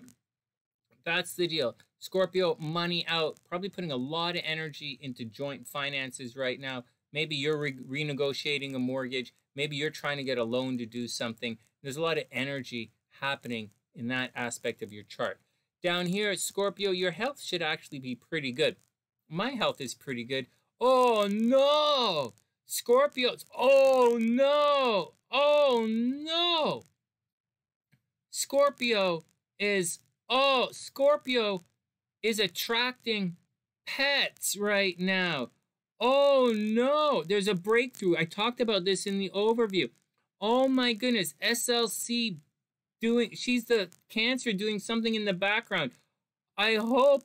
that's the deal. Scorpio, money out, probably putting a lot of energy into joint finances right now. Maybe you're re renegotiating a mortgage. Maybe you're trying to get a loan to do something. There's a lot of energy happening in that aspect of your chart. Down here, Scorpio, your health should actually be pretty good. My health is pretty good. Oh no! Scorpios, oh no! Oh no! Scorpio is, oh, Scorpio is attracting pets right now. Oh no, there's a breakthrough. I talked about this in the overview. Oh my goodness, SLC doing she's the cancer doing something in the background. I hope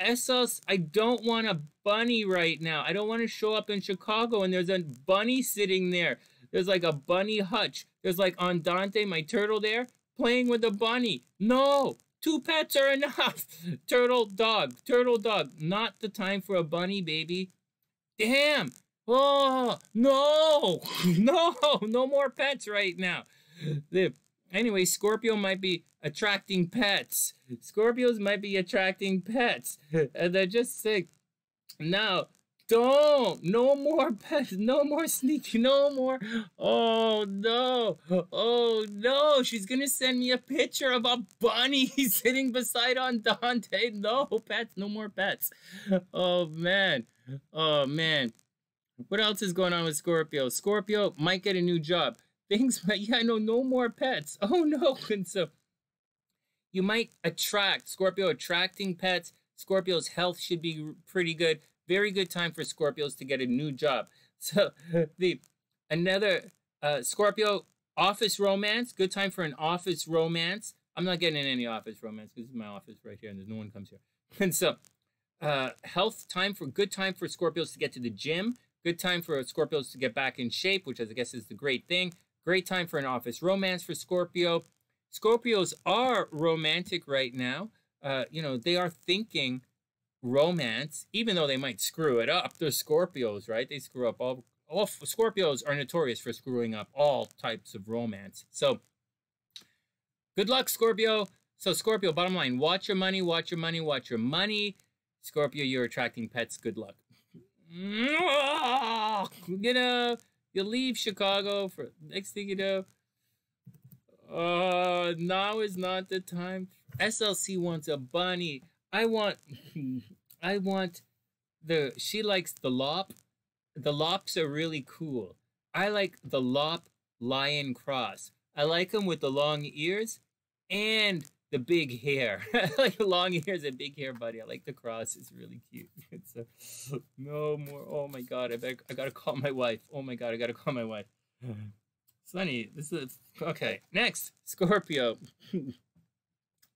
Essos I don't want a bunny right now. I don't want to show up in Chicago and there's a bunny sitting there. There's like a bunny hutch. There's like Andante, my turtle there, playing with a bunny. No, two pets are enough. turtle dog, turtle dog. Not the time for a bunny, baby. Damn. Oh, no, no, no more pets right now. The, anyway, Scorpio might be attracting pets. Scorpios might be attracting pets. And they're just sick. Now, don't. No more pets. No more sneaky. No more. Oh, no. Oh, no. She's to send me a picture of a bunny sitting beside Andante. No pets. No more pets. Oh, man. Oh, man. What else is going on with Scorpio? Scorpio might get a new job. Things might, yeah, no, no more pets. Oh no. And so you might attract Scorpio attracting pets. Scorpio's health should be pretty good. Very good time for Scorpios to get a new job. So the another uh, Scorpio office romance. Good time for an office romance. I'm not getting in any office romance because this is my office right here, and there's no one comes here. And so, uh, health time for good time for Scorpios to get to the gym. Good time for Scorpios to get back in shape, which I guess is the great thing. Great time for an office romance for Scorpio. Scorpios are romantic right now. Uh, you know, they are thinking romance, even though they might screw it up. They're Scorpios, right? They screw up all. All Scorpios are notorious for screwing up all types of romance. So, good luck, Scorpio. So, Scorpio, bottom line, watch your money, watch your money, watch your money. Scorpio, you're attracting pets. Good luck. You know, you leave Chicago for next thing you know. Uh, now is not the time. SLC wants a bunny. I want, I want the. She likes the lop. The lops are really cool. I like the lop lion cross. I like them with the long ears and the big hair. I like the long ears and big hair, buddy. I like the cross. It's really cute. It's a, no more. Oh my god! I beg, I gotta call my wife. Oh my god! I gotta call my wife. Sonny, this is okay. Next, Scorpio.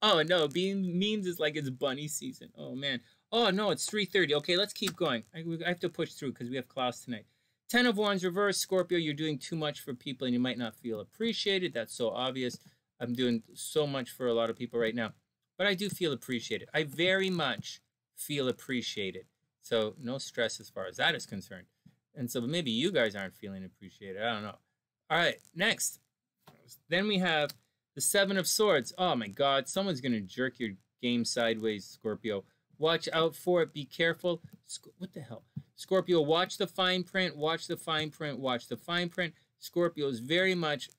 Oh no, being memes is like it's bunny season. Oh man. Oh no, it's three thirty. Okay, let's keep going. I, I have to push through because we have class tonight. Ten of Wands reverse, Scorpio. You're doing too much for people, and you might not feel appreciated. That's so obvious. I'm doing so much for a lot of people right now, but I do feel appreciated. I very much feel appreciated. So no stress as far as that is concerned. And so maybe you guys aren't feeling appreciated. I don't know. All right, next. Then we have the Seven of Swords. Oh my God, someone's going to jerk your game sideways, Scorpio. Watch out for it. Be careful. What the hell? Scorpio, watch the fine print. Watch the fine print. Watch the fine print. Scorpio is very much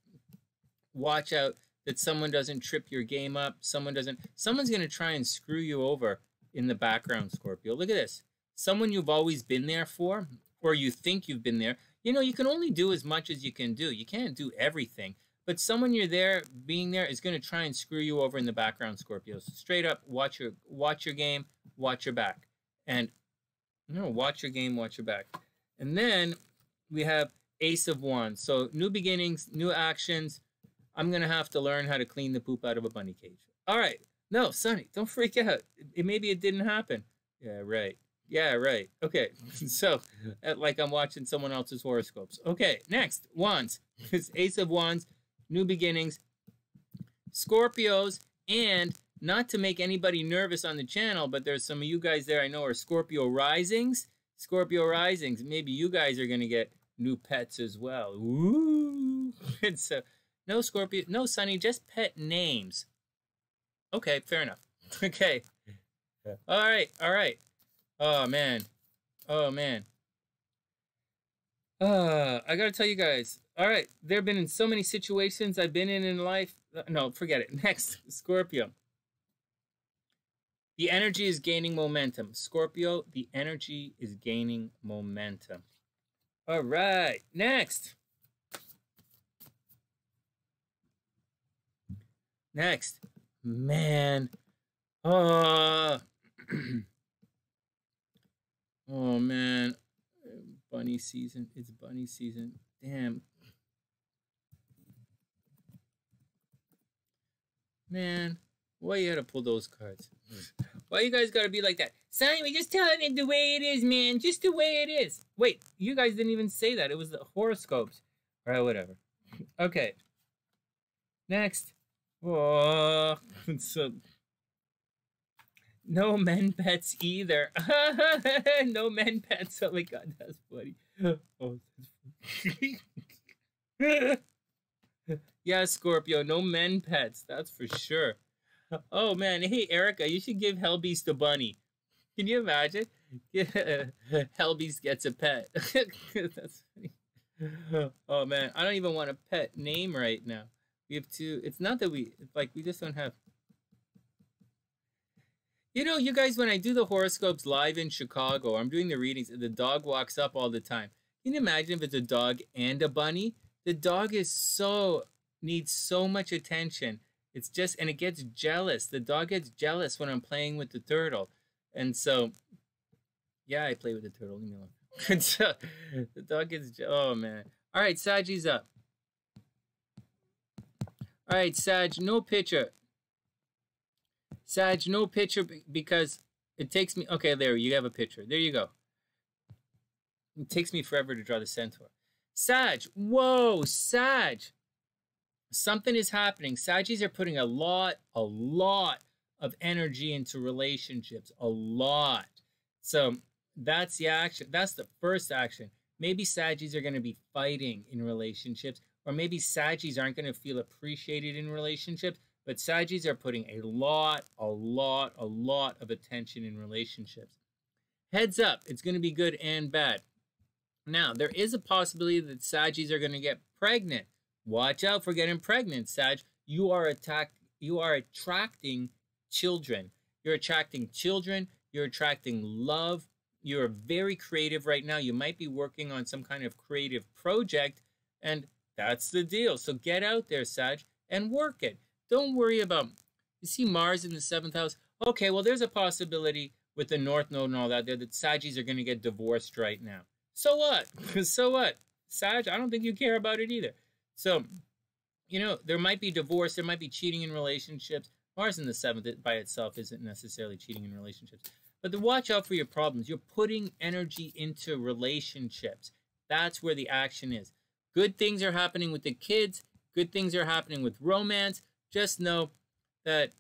watch out that someone doesn't trip your game up. Someone doesn't. Someone's going to try and screw you over in the background, Scorpio. Look at this. Someone you've always been there for, or you think you've been there. You know, you can only do as much as you can do. You can't do everything. But someone you're there, being there, is going to try and screw you over in the background, Scorpio. Straight up, watch your watch your game, watch your back, and know, watch your game, watch your back. And then we have Ace of Wands. So new beginnings, new actions, I'm gonna have to learn how to clean the poop out of a bunny cage. All right. No, Sonny, don't freak out. It, it, maybe it didn't happen. Yeah, right. Yeah, right. Okay. so, like I'm watching someone else's horoscopes. Okay, next, Wands. It's Ace of Wands, new beginnings, Scorpios, and not to make anybody nervous on the channel, but there's some of you guys there I know are Scorpio risings. Scorpio risings. Maybe you guys are gonna get new pets as well. Ooh. and so no Scorpio. No Sonny. Just pet names. Okay, fair enough. okay. All right. All right. Oh man. Oh man. Uh, I gotta tell you guys. All right, there have been in so many situations I've been in in life. No, forget it. Next, Scorpio. The energy is gaining momentum. Scorpio, the energy is gaining momentum. All right, next. Next, man. Uh, oh man, bunny season. It's bunny season. Damn. Man, why you to pull those cards? Why you guys gotta be like that? Sonny, we just telling it the way it is, man. Just the way it is. Wait, you guys didn't even say that. It was the horoscopes. All right, whatever. Okay. Next. Oh, so no men pets either. no men pets. Oh my god, that's funny. Oh, that's funny. Yeah, Scorpio, no men pets. That's for sure. Oh man, hey Erica, you should give Hellbeast a bunny. Can you imagine? Hellbeast gets a pet. That's funny. Oh man, I don't even want a pet name right now. We have two. It's not that we like. We just don't have. You know, you guys, when I do the horoscopes live in Chicago, I'm doing the readings, and the dog walks up all the time. Can you imagine if it's a dog and a bunny? The dog is so needs so much attention it's just, and it gets jealous. The dog gets jealous when I'm playing with the turtle. And so, yeah, I play with the turtle. Leave me alone. and so, the dog gets, oh man. All right, Saji's up. All right, Saj, no picture. Saj, no picture because it takes me, okay, there, you have a picture. There you go. It takes me forever to draw the centaur. Saj, whoa, Saj something is happening. Sagis are putting a lot, a lot of energy into relationships, a lot. So that's the action. That's the first action. Maybe Sagis are going to be fighting in relationships, or maybe Sagis aren't going to feel appreciated in relationships, but Sagis are putting a lot, a lot, a lot of attention in relationships. Heads up, it's going to be good and bad. Now, there is a possibility that Sagis are going to get pregnant. Watch out for getting pregnant, Sag. You are attack you are attracting children. You're attracting children, you're attracting love. You're very creative right now. You might be working on some kind of creative project, and that's the deal. So get out there, Sag, and work it. Don't worry about you see Mars in the seventh house. Okay, well, there's a possibility with the North Node and all that there that Sagis are going to get divorced right now. So what? so what? Sag, I don't think you care about it either. So, you know, there might be divorce, there might be cheating in relationships. Mars in the seventh by itself isn't necessarily cheating in relationships. But to watch out for your problems. You're putting energy into relationships. That's where the action is. Good things are happening with the kids. Good things are happening with romance. Just know that,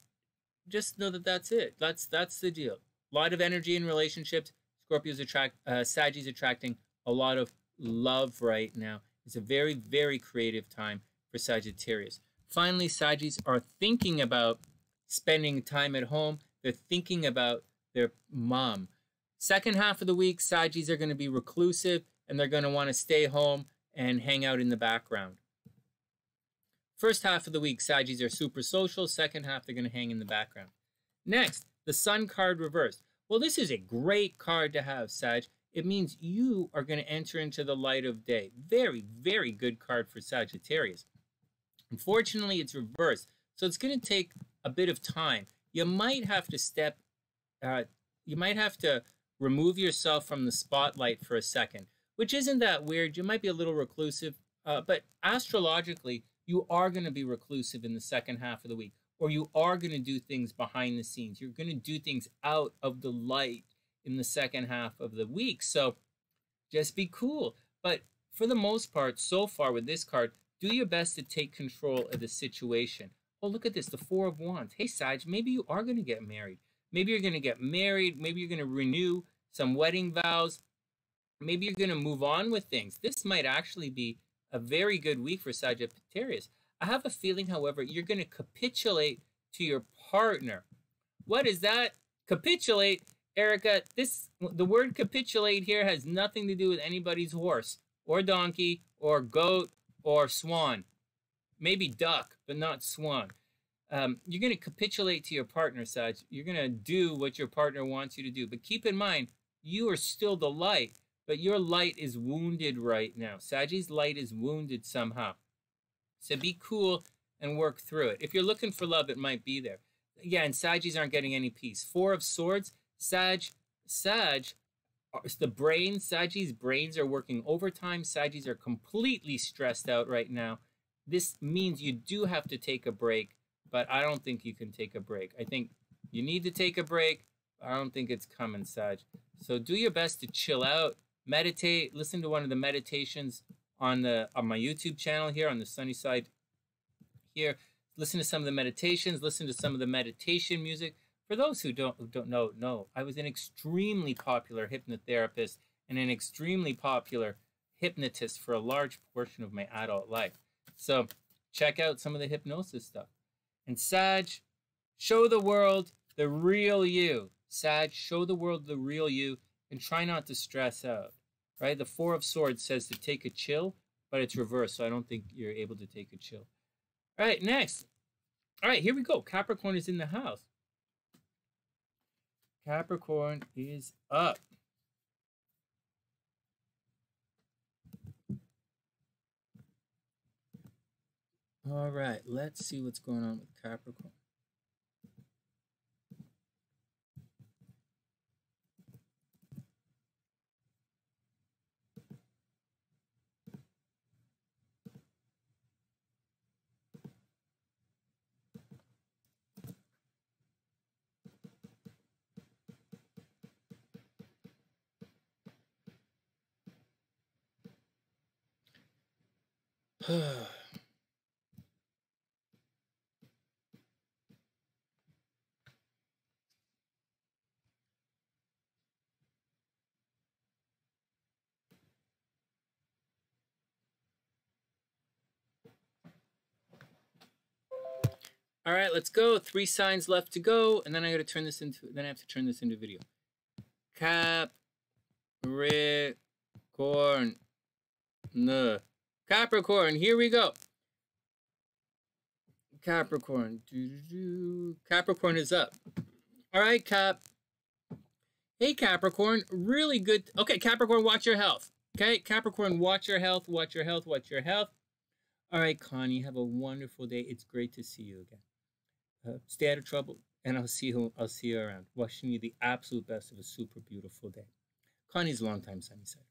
just know that that's it. That's that's the deal. A lot of energy in relationships. Scorpios attract, uh, Sagittarius attracting a lot of love right now. It's a very, very creative time for Sagittarius. Finally, Sagittarius are thinking about spending time at home. They're thinking about their mom. Second half of the week, Sagittarius are going to be reclusive and they're going to want to stay home and hang out in the background. First half of the week, Sagittarius are super social. Second half, they're going to hang in the background. Next, the Sun card reversed. Well, this is a great card to have, Sag it means you are going to enter into the light of day. Very, very good card for Sagittarius. Unfortunately, it's reversed, so it's going to take a bit of time. You might have to step, uh, you might have to remove yourself from the spotlight for a second, which isn't that weird. You might be a little reclusive, uh, but astrologically, you are going to be reclusive in the second half of the week, or you are going to do things behind the scenes. You're going to do things out of the light in the second half of the week. So just be cool. But for the most part, so far with this card, do your best to take control of the situation. Oh, look at this, the Four of Wands. Hey, Sag, maybe you are going to get married. Maybe you're going to get married. Maybe you're going to renew some wedding vows. Maybe you're going to move on with things. This might actually be a very good week for Sagittarius. I have a feeling, however, you're going to capitulate to your partner. What is that? Capitulate Erica, this the word capitulate here has nothing to do with anybody's horse or donkey or goat or swan. Maybe duck, but not swan. Um, you're going to capitulate to your partner, Sag. You're going to do what your partner wants you to do. But keep in mind, you are still the light, but your light is wounded right now. Saggy's light is wounded somehow. So be cool and work through it. If you're looking for love, it might be there. And Saggies aren't getting any peace. Four of Swords, Sag, Sag, uh, the brain, Saggi's brains are working overtime. Saggi's are completely stressed out right now. This means you do have to take a break but I don't think you can take a break. I think you need to take a break. I don't think it's coming, Sag. So do your best to chill out, meditate, listen to one of the meditations on the on my YouTube channel here on the sunny side here. Listen to some of the meditations, listen to some of the meditation music. For those who don't who don't know, no, I was an extremely popular hypnotherapist and an extremely popular hypnotist for a large portion of my adult life. So check out some of the hypnosis stuff. And Sag, show the world the real you. Sag, show the world the real you and try not to stress out. Right? The Four of Swords says to take a chill, but it's reversed, so I don't think you're able to take a chill. All right, next. All right, here we go. Capricorn is in the house. Capricorn is up. All right, let's see what's going on with Capricorn. All right, let's go. Three signs left to go, and then I got to turn this into. Then I have to turn this into video. Cap, Capricorn, no, Capricorn. Here we go. Capricorn. Doo -doo -doo. Capricorn is up. All right, Cap. Hey, Capricorn. Really good. Okay, Capricorn, watch your health. Okay, Capricorn, watch your health. Watch your health. Watch your health. All right, Connie, have a wonderful day. It's great to see you again. Uh, stay out of trouble, and I'll see you. I'll see you around. Wishing you the absolute best of a super beautiful day. Connie's a long time sunny side.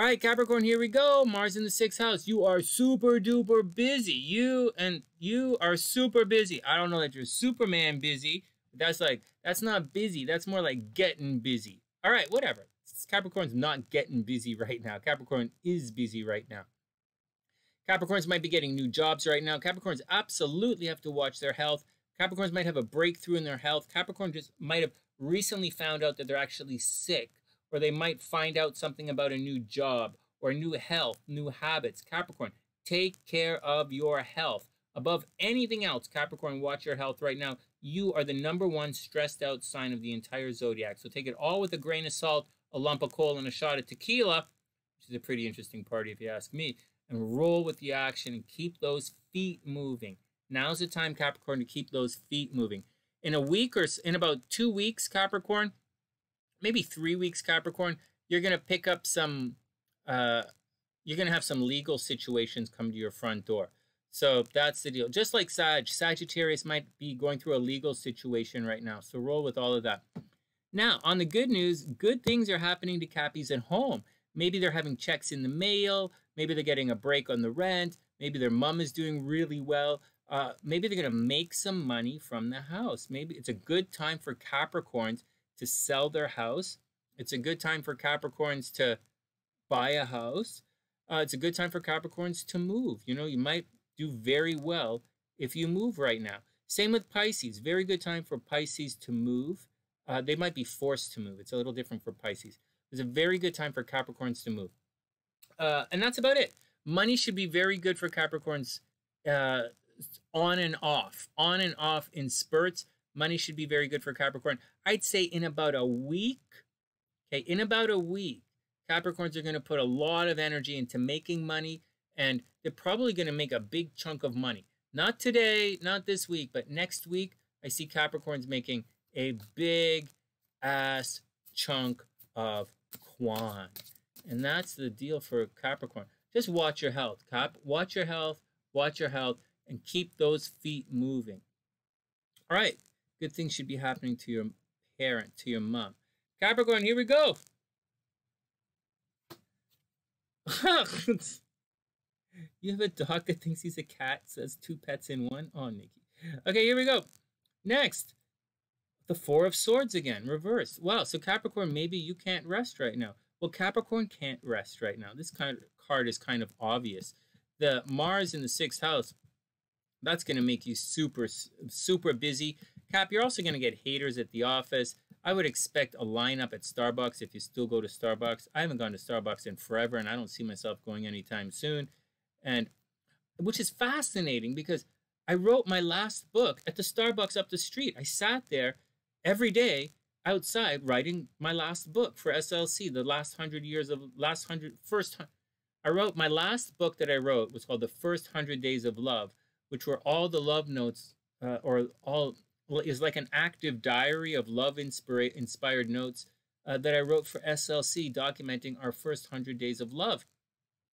All right, Capricorn, here we go. Mars in the sixth house. You are super duper busy. You and you are super busy. I don't know that you're Superman busy. That's like that's not busy. That's more like getting busy. All right, whatever. Capricorn's not getting busy right now. Capricorn is busy right now. Capricorns might be getting new jobs right now. Capricorns absolutely have to watch their health. Capricorns might have a breakthrough in their health. Capricorn just might have recently found out that they're actually sick, or they might find out something about a new job or new health, new habits. Capricorn, take care of your health. Above anything else, Capricorn, watch your health right now. You are the number one stressed out sign of the entire zodiac. So take it all with a grain of salt, a lump of coal, and a shot of tequila, which is a pretty interesting party if you ask me, and roll with the action and keep those feet moving. Now's the time, Capricorn, to keep those feet moving. In a week or in about two weeks, Capricorn, maybe three weeks, Capricorn, you're going to pick up some, uh, you're going to have some legal situations come to your front door. So that's the deal. Just like Sag, Sagittarius might be going through a legal situation right now. So roll with all of that. Now, on the good news, good things are happening to Cappies at home. Maybe they're having checks in the mail. Maybe they're getting a break on the rent. Maybe their mom is doing really well uh, maybe they're going to make some money from the house. Maybe it's a good time for Capricorns to sell their house. It's a good time for Capricorns to buy a house. Uh, it's a good time for Capricorns to move. You know, you might do very well if you move right now. Same with Pisces. Very good time for Pisces to move. Uh, they might be forced to move. It's a little different for Pisces. It's a very good time for Capricorns to move. Uh, and that's about it. Money should be very good for Capricorns uh, on and off, on and off in spurts. Money should be very good for Capricorn. I'd say in about a week, okay, in about a week, Capricorns are going to put a lot of energy into making money and they're probably going to make a big chunk of money. Not today, not this week, but next week, I see Capricorns making a big ass chunk of quan. And that's the deal for Capricorn. Just watch your health, Cap. Watch your health, watch your health and keep those feet moving. All right, good things should be happening to your parent, to your mom. Capricorn, here we go. you have a dog that thinks he's a cat, says two pets in one? Oh, Nikki. Okay, here we go. Next, the Four of Swords again, reversed. Wow, so Capricorn, maybe you can't rest right now. Well, Capricorn can't rest right now. This kind of card is kind of obvious. The Mars in the sixth house, that's going to make you super, super busy. Cap, you're also going to get haters at the office. I would expect a lineup at Starbucks if you still go to Starbucks. I haven't gone to Starbucks in forever, and I don't see myself going anytime soon. And which is fascinating because I wrote my last book at the Starbucks up the street. I sat there every day outside writing my last book for SLC, the last hundred years of last hundred first. I wrote my last book that I wrote was called The First Hundred Days of Love, which were all the love notes uh, or all is like an active diary of love inspira- inspired notes uh, that I wrote for SLC documenting our first hundred days of love.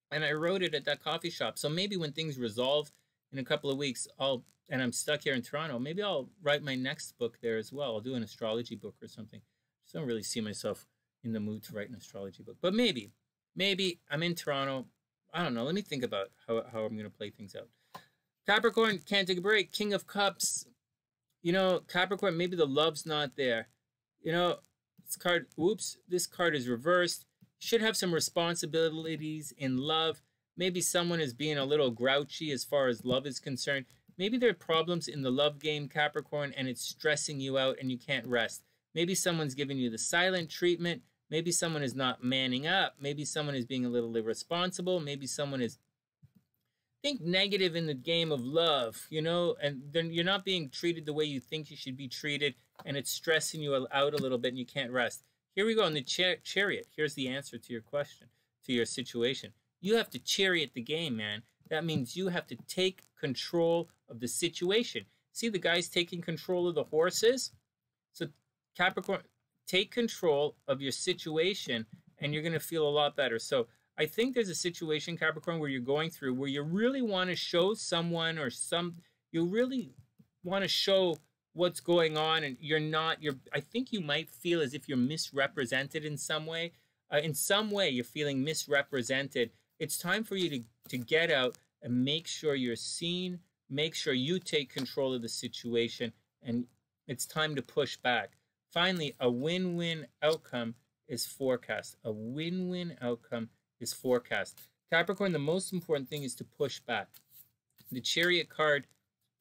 And I wrote it at that coffee shop. So maybe when things resolve in a couple of weeks, I'll and I'm stuck here in Toronto, maybe I'll write my next book there as well. I'll do an astrology book or something. Just don't really see myself in the mood to write an astrology book. But maybe, maybe I'm in Toronto. I don't know. Let me think about how, how I'm going to play things out. Capricorn can't take a break. King of Cups. You know, Capricorn, maybe the love's not there. You know, this card, whoops, this card is reversed. Should have some responsibilities in love. Maybe someone is being a little grouchy as far as love is concerned. Maybe there are problems in the love game, Capricorn, and it's stressing you out and you can't rest. Maybe someone's giving you the silent treatment. Maybe someone is not manning up. Maybe someone is being a little irresponsible. Maybe someone is think negative in the game of love, you know, and then you're not being treated the way you think you should be treated, and it's stressing you out a little bit and you can't rest. Here we go in the char- chariot. Here's the answer to your question, to your situation. You have to chariot the game, man. That means you have to take control of the situation. See the guys taking control of the horses? So, Capricorn, take control of your situation and you're going to feel a lot better. So, I think there's a situation, Capricorn, where you're going through where you really want to show someone or some, you really want to show what's going on and you're not, you're, I think you might feel as if you're misrepresented in some way. Uh, in some way, you're feeling misrepresented. It's time for you to, to get out and make sure you're seen, make sure you take control of the situation, and it's time to push back. Finally, a win win outcome is forecast. A win win outcome is forecast. Capricorn, the most important thing is to push back. The chariot card,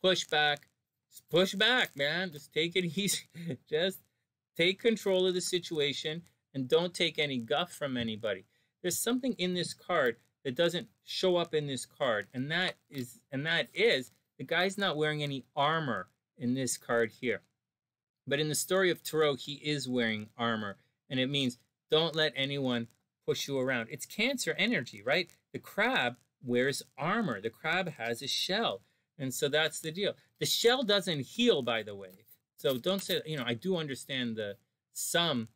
push back. Just push back, man. Just take it easy. Just take control of the situation and don't take any guff from anybody. There's something in this card that doesn't show up in this card, and that is and that is the guy's not wearing any armor in this card here. But in the story of Tarot, he is wearing armor, and it means don't let anyone push you around. It's cancer energy, right? The crab wears armor. The crab has a shell. And so that's the deal. The shell doesn't heal, by the way. So don't say, you know, I do understand the some.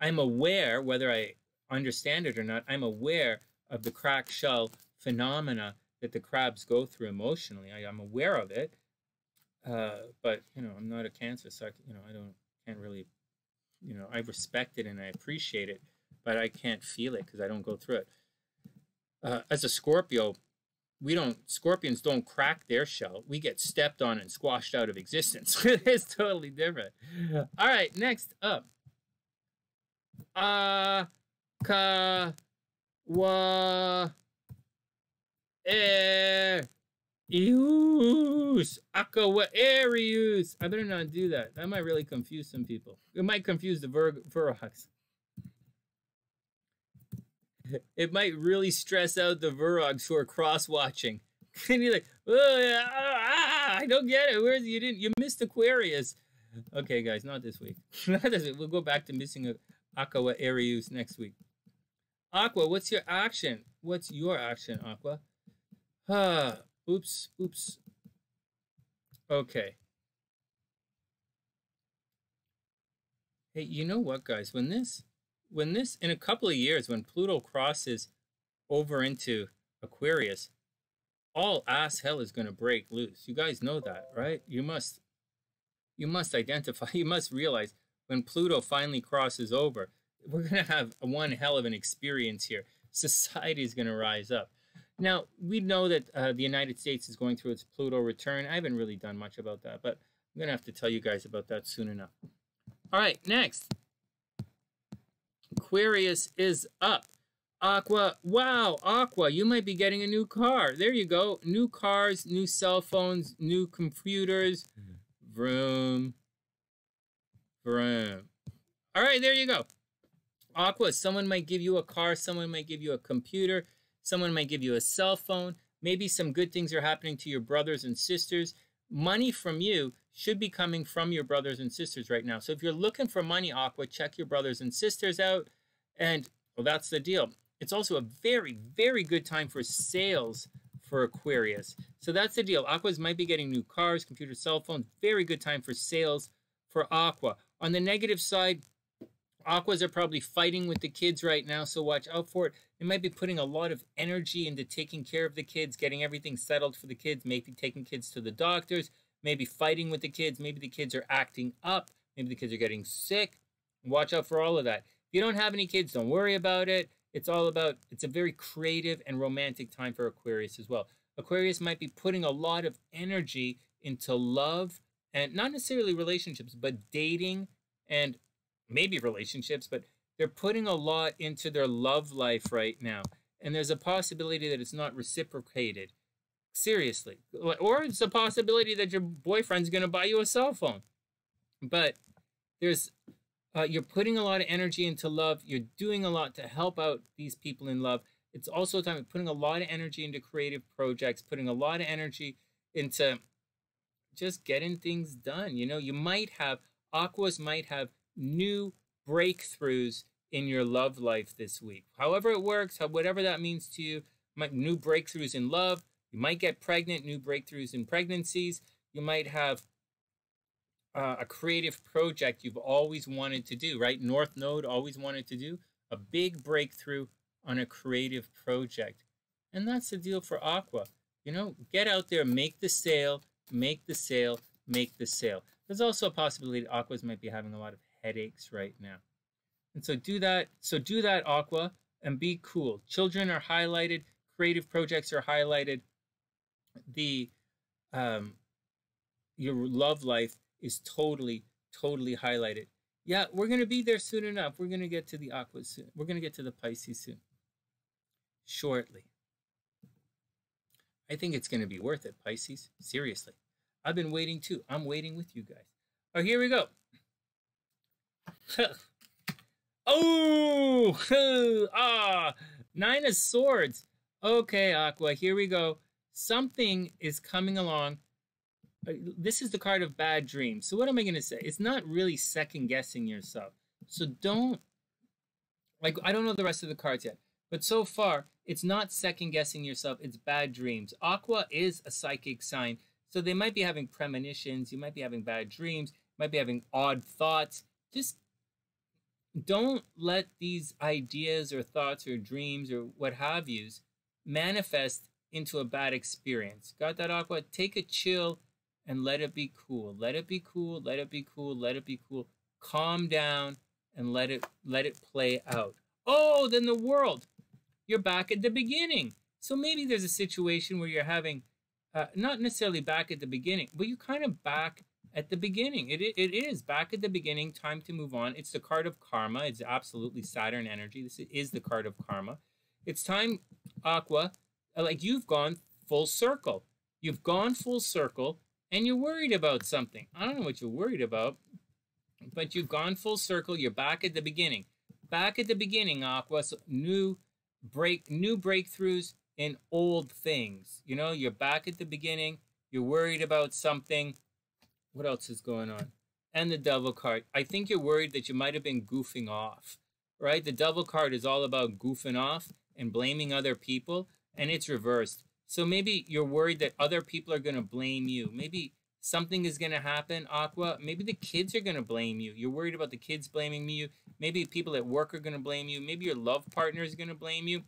I'm aware, whether I understand it or not, I'm aware of the crack shell phenomena that the crabs go through emotionally. I, am aware of it, uh, but you know, I'm not a cancer, so I, you know, I don't can't really, you know, I respect it and I appreciate it, but I can't feel it because I don't go through it. Uh, as a Scorpio, we don't scorpions don't crack their shell. We get stepped on and squashed out of existence. it's totally different. All right, next up. Uh ka wa Eus Aquarius. I better not do that. That might really confuse some people. It might confuse the Vir-. It might really stress out the Virgos who are cross watching. and you're like, oh, ah, I don't get it. Where's you didn't you missed Aquarius? Okay, guys, not this week. not this week. We'll go back to missing Aqua Arius next week. Aqua, what's your action? What's your action, Aqua? Ah, oops, oops. Okay. Hey, you know what, guys? When this, when this, in a couple of years, when Pluto crosses over into Aquarius, all ass hell is going to break loose. You guys know that, right? You must, you must identify, you must realize when Pluto finally crosses over, we're going to have one hell of an experience here. Society is going to rise up. Now, we know that uh, the United States is going through its Pluto return. I haven't really done much about that, but I'm going to have to tell you guys about that soon enough. All right, next. Aquarius is up. Aqua, wow, Aqua, you might be getting a new car. There you go. New cars, new cell phones, new computers. Mm-hmm. Vroom. Vroom. All right, there you go. Aqua, someone might give you a car, someone might give you a computer, someone might give you a cell phone. Maybe some good things are happening to your brothers and sisters. Money from you should be coming from your brothers and sisters right now. So if you're looking for money, Aqua, check your brothers and sisters out. And, well, that's the deal. It's also a very, very good time for sales for Aquarius. So that's the deal. Aquas might be getting new cars, computer, cell phones. Very good time for sales for Aqua. On the negative side, Aquas are probably fighting with the kids right now, so watch out for it. They might be putting a lot of energy into taking care of the kids, getting everything settled for the kids, maybe taking kids to the doctors, maybe fighting with the kids, maybe the kids are acting up, maybe the kids are getting sick. Watch out for all of that. If you don't have any kids, don't worry about it. It's all about, it's a very creative and romantic time for Aquarius as well. Aquarius might be putting a lot of energy into love and not necessarily relationships, but dating and maybe relationships, but they're putting a lot into their love life right now. And there's a possibility that it's not reciprocated. Seriously. Or it's a possibility that your boyfriend's going to buy you a cell phone. But there's uh, you're putting a lot of energy into love. You're doing a lot to help out these people in love. It's also a time of putting a lot of energy into creative projects, putting a lot of energy into just getting things done. You know, you might have, Aquas might have new breakthroughs in your love life this week. However it works, whatever that means to you, new breakthroughs in love. You might get pregnant, new breakthroughs in pregnancies. You might have uh, a creative project you've always wanted to do, right? North Node always wanted to do a big breakthrough on a creative project. And that's the deal for Aqua. You know, get out there, make the sale, make the sale, make the sale. There's also a possibility that Aquas might be having a lot of headaches right now. And so do that. So do that, Aqua, and be cool. Children are highlighted. Creative projects are highlighted. The um, your love life is totally, totally highlighted. Yeah, we're going to be there soon enough. We're going to get to the Aqua soon. We're going to get to the Pisces soon. Shortly. I think it's going to be worth it, Pisces. Seriously. I've been waiting too. I'm waiting with you guys. Oh, here we go. oh, ah, nine of swords. Okay, Aqua, here we go. Something is coming along uh, this is the card of bad dreams. So what am I going to say? It's not really second guessing yourself. So don't like I don't know the rest of the cards yet, but so far it's not second guessing yourself. It's bad dreams. Aqua is a psychic sign, so they might be having premonitions. You might be having bad dreams. might be having odd thoughts. Just don't let these ideas or thoughts or dreams or what have yous manifest into a bad experience. Got that, Aqua? Take a chill and let it be cool. Let it be cool. Let it be cool. Let it be cool. Calm down and let it let it play out. Oh, then the world. You're back at the beginning. So maybe there's a situation where you're having uh, not necessarily back at the beginning, but you're kind of back at the beginning. It, it is back at the beginning, time to move on. It's the card of karma. It's absolutely Saturn energy. This is the card of karma. It's time, Aqua, like you've gone full circle. You've gone full circle and you're worried about something. I don't know what you're worried about, but you've gone full circle. You're back at the beginning. Back at the beginning, Aqua. So new break, new breakthroughs in old things. You know, you're back at the beginning. You're worried about something. What else is going on? And the devil card. I think you're worried that you might have been goofing off, right? The devil card is all about goofing off and blaming other people, and it's reversed. So maybe you're worried that other people are going to blame you. Maybe something is going to happen, Aqua. Maybe the kids are going to blame you. You're worried about the kids blaming you. Maybe people at work are going to blame you. Maybe your love partner is going to blame you.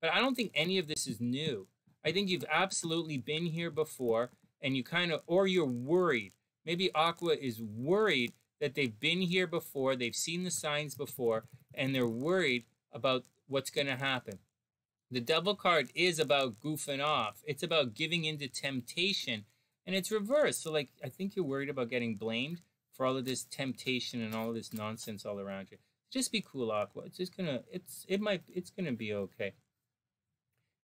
But I don't think any of this is new. I think you've absolutely been here before and you kind of, or you're worried. Maybe Aqua is worried that they've been here before, they've seen the signs before, and they're worried about what's going to happen. The devil card is about goofing off. It's about giving into temptation. And it's reversed. So, like, I think you're worried about getting blamed for all of this temptation and all of this nonsense all around you. Just be cool, Aqua. It's just gonna, it's, it might, it's gonna be okay.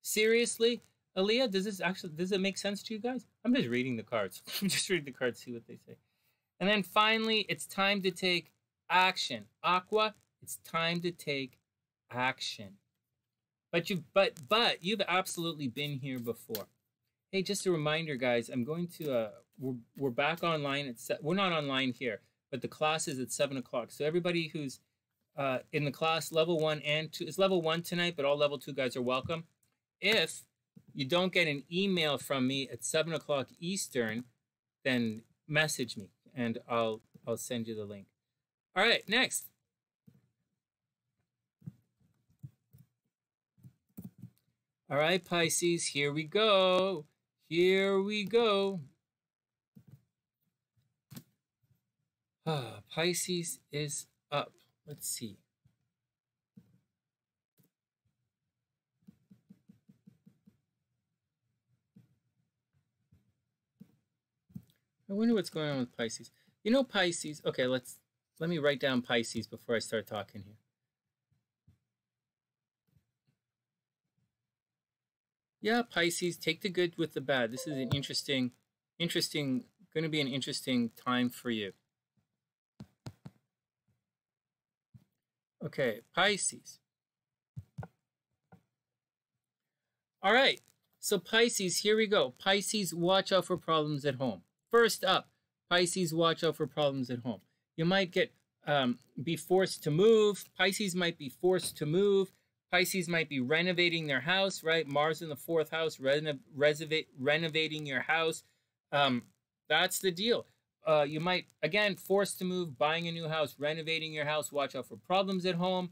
Seriously, Aaliyah, does this actually, does it make sense to you guys? I'm just reading the cards. I'm just reading the cards, see what they say. And then finally, it's time to take action. Aqua, it's time to take action. But you but but you've absolutely been here before. Hey, just a reminder, guys. I'm going to uh, we're we're back online at se- we're not online here, but the class is at seven o'clock. So everybody who's uh, in the class, level one and two, is level one tonight, but all level two guys are welcome. If you don't get an email from me at seven o'clock Eastern, then message me and I'll I'll send you the link. All right, next. All right, Pisces, here we go. Here we go. Ah, Pisces is up. Let's see. I wonder what's going on with Pisces. You know Pisces. Okay, let's let me write down Pisces before I start talking here. Yeah, Pisces, take the good with the bad. This is an interesting, interesting, going to be an interesting time for you. Okay, Pisces. All right, so Pisces, here we go. Pisces, watch out for problems at home. First up, Pisces, watch out for problems at home. You might get um, be forced to move. Pisces might be forced to move. Pisces might be renovating their house, right? Mars in the fourth house, reno- renovating your house. Um, that's the deal. Uh, you might, again, forced to move, buying a new house, renovating your house. Watch out for problems at home.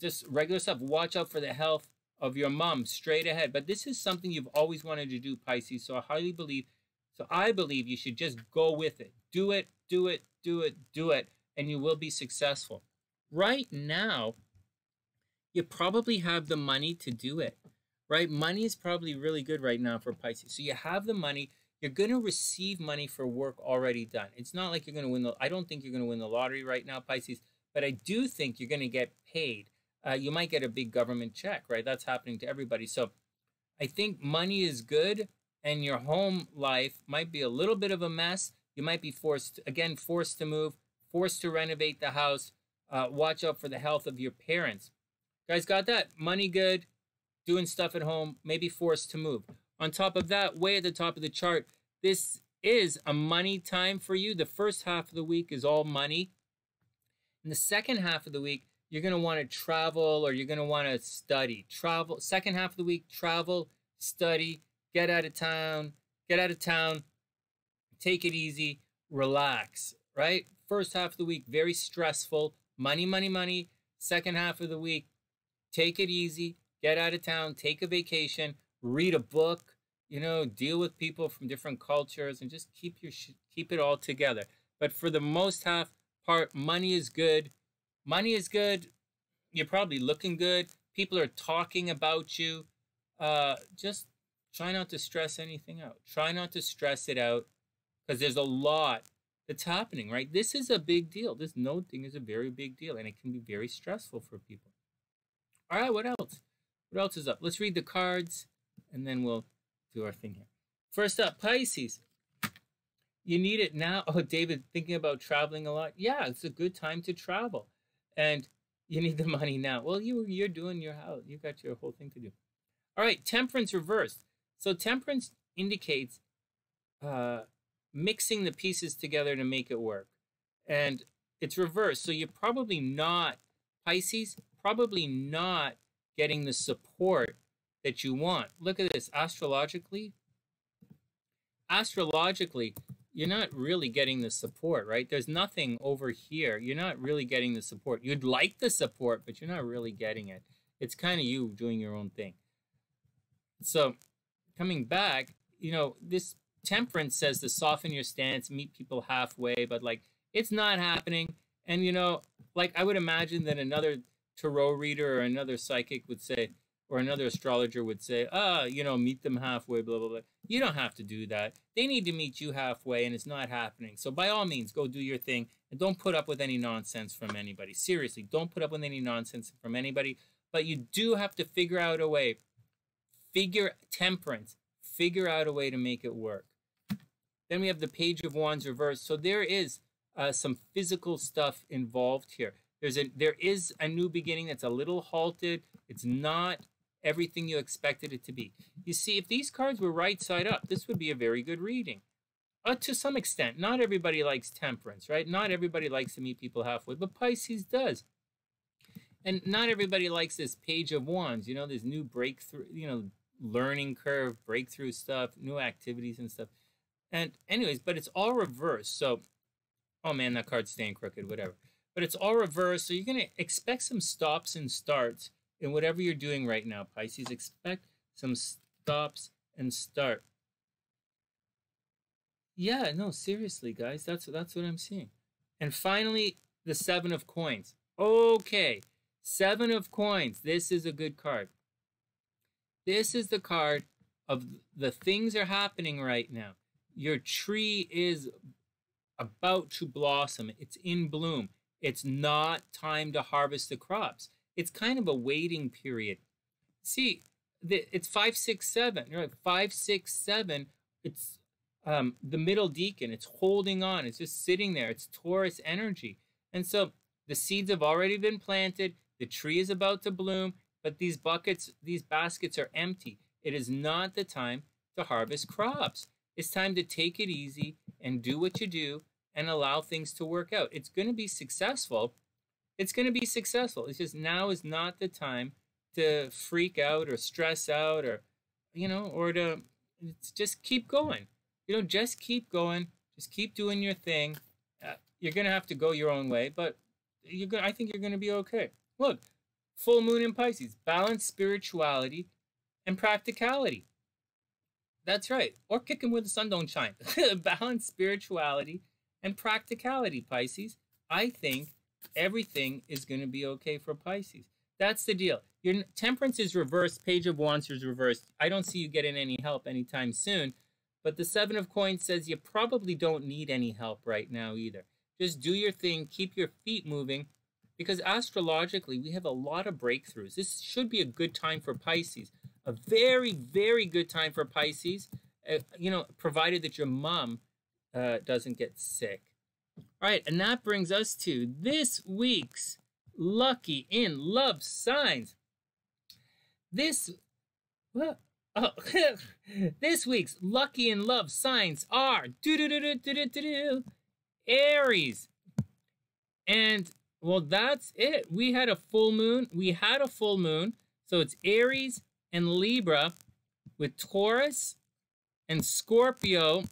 Just regular stuff. Watch out for the health of your mom straight ahead. But this is something you've always wanted to do, Pisces. So I highly believe, so I believe you should just go with it. Do it, do it, do it, do it, and you will be successful. Right now, you probably have the money to do it, right? Money is probably really good right now for Pisces. So you have the money. You're going to receive money for work already done. It's not like you're going to win the, I don't think you're going to win the lottery right now, Pisces, but I do think you're going to get paid. Uh, you might get a big government check, right? That's happening to everybody. So I think money is good and your home life might be a little bit of a mess. You might be forced, again, forced to move, forced to renovate the house. Uh, watch out for the health of your parents. Guys, got that? Money good, doing stuff at home, maybe forced to move. On top of that, way at the top of the chart, this is a money time for you. The first half of the week is all money. In the second half of the week, you're going to want to travel or you're going to want to study. Travel, second half of the week, travel, study, get out of town, get out of town, take it easy, relax, right? First half of the week, very stressful, money, money, money. Second half of the week, take it easy, get out of town, take a vacation, read a book, you know, deal with people from different cultures and just keep your keep it all together. But for the most half part, money is good. Money is good. You're probably looking good. People are talking about you. Uh, just try not to stress anything out. Try not to stress it out because there's a lot that's happening, right? This is a big deal. This node thing is a very big deal and it can be very stressful for people. All right, what else? What else is up? Let's read the cards and then we'll do our thing here. First up, Pisces. You need it now. Oh, David, thinking about traveling a lot. Yeah, it's a good time to travel. And you need the money now. Well, you you're doing your house. You got your whole thing to do. All right, temperance reversed. So temperance indicates uh, mixing the pieces together to make it work. And it's reversed. So you're probably not Pisces probably not getting the support that you want. Look at this astrologically. Astrologically, you're not really getting the support, right? There's nothing over here. You're not really getting the support. You'd like the support, but you're not really getting it. It's kind of you doing your own thing. So, coming back, you know, this temperance says to soften your stance, meet people halfway, but like it's not happening. And, you know, like I would imagine that another tarot reader or another psychic would say, or another astrologer would say, ah, you know, meet them halfway, blah, blah, blah. You don't have to do that. They need to meet you halfway, and it's not happening. So by all means, go do your thing and don't put up with any nonsense from anybody. Seriously, don't put up with any nonsense from anybody. But you do have to figure out a way. Figure temperance. Figure out a way to make it work. Then we have the Page of Wands reversed. So there is uh, some physical stuff involved here. There's a there is a new beginning that's a little halted. It's not everything you expected it to be. You see, if these cards were right side up, this would be a very good reading. Uh, to some extent, not everybody likes temperance, right? Not everybody likes to meet people halfway, but Pisces does. And not everybody likes this page of wands, you know, this new breakthrough, you know, learning curve, breakthrough stuff, new activities and stuff. And anyways, but it's all reversed. So, oh man, that card's staying crooked, whatever. But it's all reversed. So you're going to expect some stops and starts in whatever you're doing right now, Pisces. Expect some stops and start. Yeah, no, seriously, guys, that's that's what I'm seeing. And finally, the seven of coins. Okay, seven of coins. This is a good card. This is the card of the things are happening right now. Your tree is about to blossom. It's in bloom. It's not time to harvest the crops it's kind of a waiting period. See, it's five, six, seven. you Right? Five, six, seven. It's um, the middle decan. It's holding on. It's just sitting there. It's Taurus energy. And so the seeds have already been planted. The tree is about to bloom, but these buckets, these baskets are empty. It is not the time to harvest crops. It's time to take it easy and do what you do and allow things to work out. It's going to be successful it's going to be successful. It's just now is not the time to freak out or stress out or, you know, or to just keep going. You know, just keep going. Just keep doing your thing. Uh, you're going to have to go your own way, but you're going. I think you're going to be okay. Look, full moon in Pisces, balance spirituality and practicality. That's right. Or kick him where the sun don't shine. balance spirituality and practicality, Pisces. I think everything is going to be okay for Pisces. That's the deal. Your temperance is reversed. Page of Wands is reversed. I don't see you getting any help anytime soon. But the Seven of Coins says you probably don't need any help right now either. Just do your thing. Keep your feet moving. Because astrologically, we have a lot of breakthroughs. This should be a good time for Pisces. A very, very good time for Pisces. Uh, you know, provided that your mom uh, doesn't get sick. All right, and that brings us to this week's Lucky in Love Signs. This, well, oh, this week's Lucky in Love Signs are Aries. And well, that's it. We had a full moon. We had a full moon. So it's Aries and Libra with Taurus and Scorpio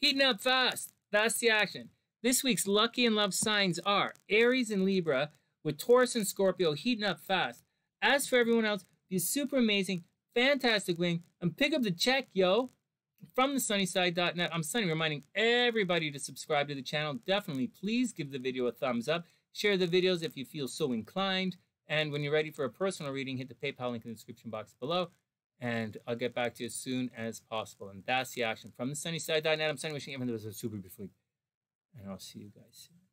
heating up fast. That's the action. This week's lucky and love signs are Aries and Libra, with Taurus and Scorpio heating up fast. As for everyone else, be super amazing, fantastic wing, and pick up the check, yo. From the sunnyside.net, I'm Sonny reminding everybody to subscribe to the channel. Definitely, please give the video a thumbs up. Share the videos if you feel so inclined. And when you're ready for a personal reading, hit the PayPal link in the description box below and I'll get back to you as soon as possible. And that's the action from the sunnyside.net. I'm Sonny wishing everyone the was a super brief week, and I'll see you guys soon.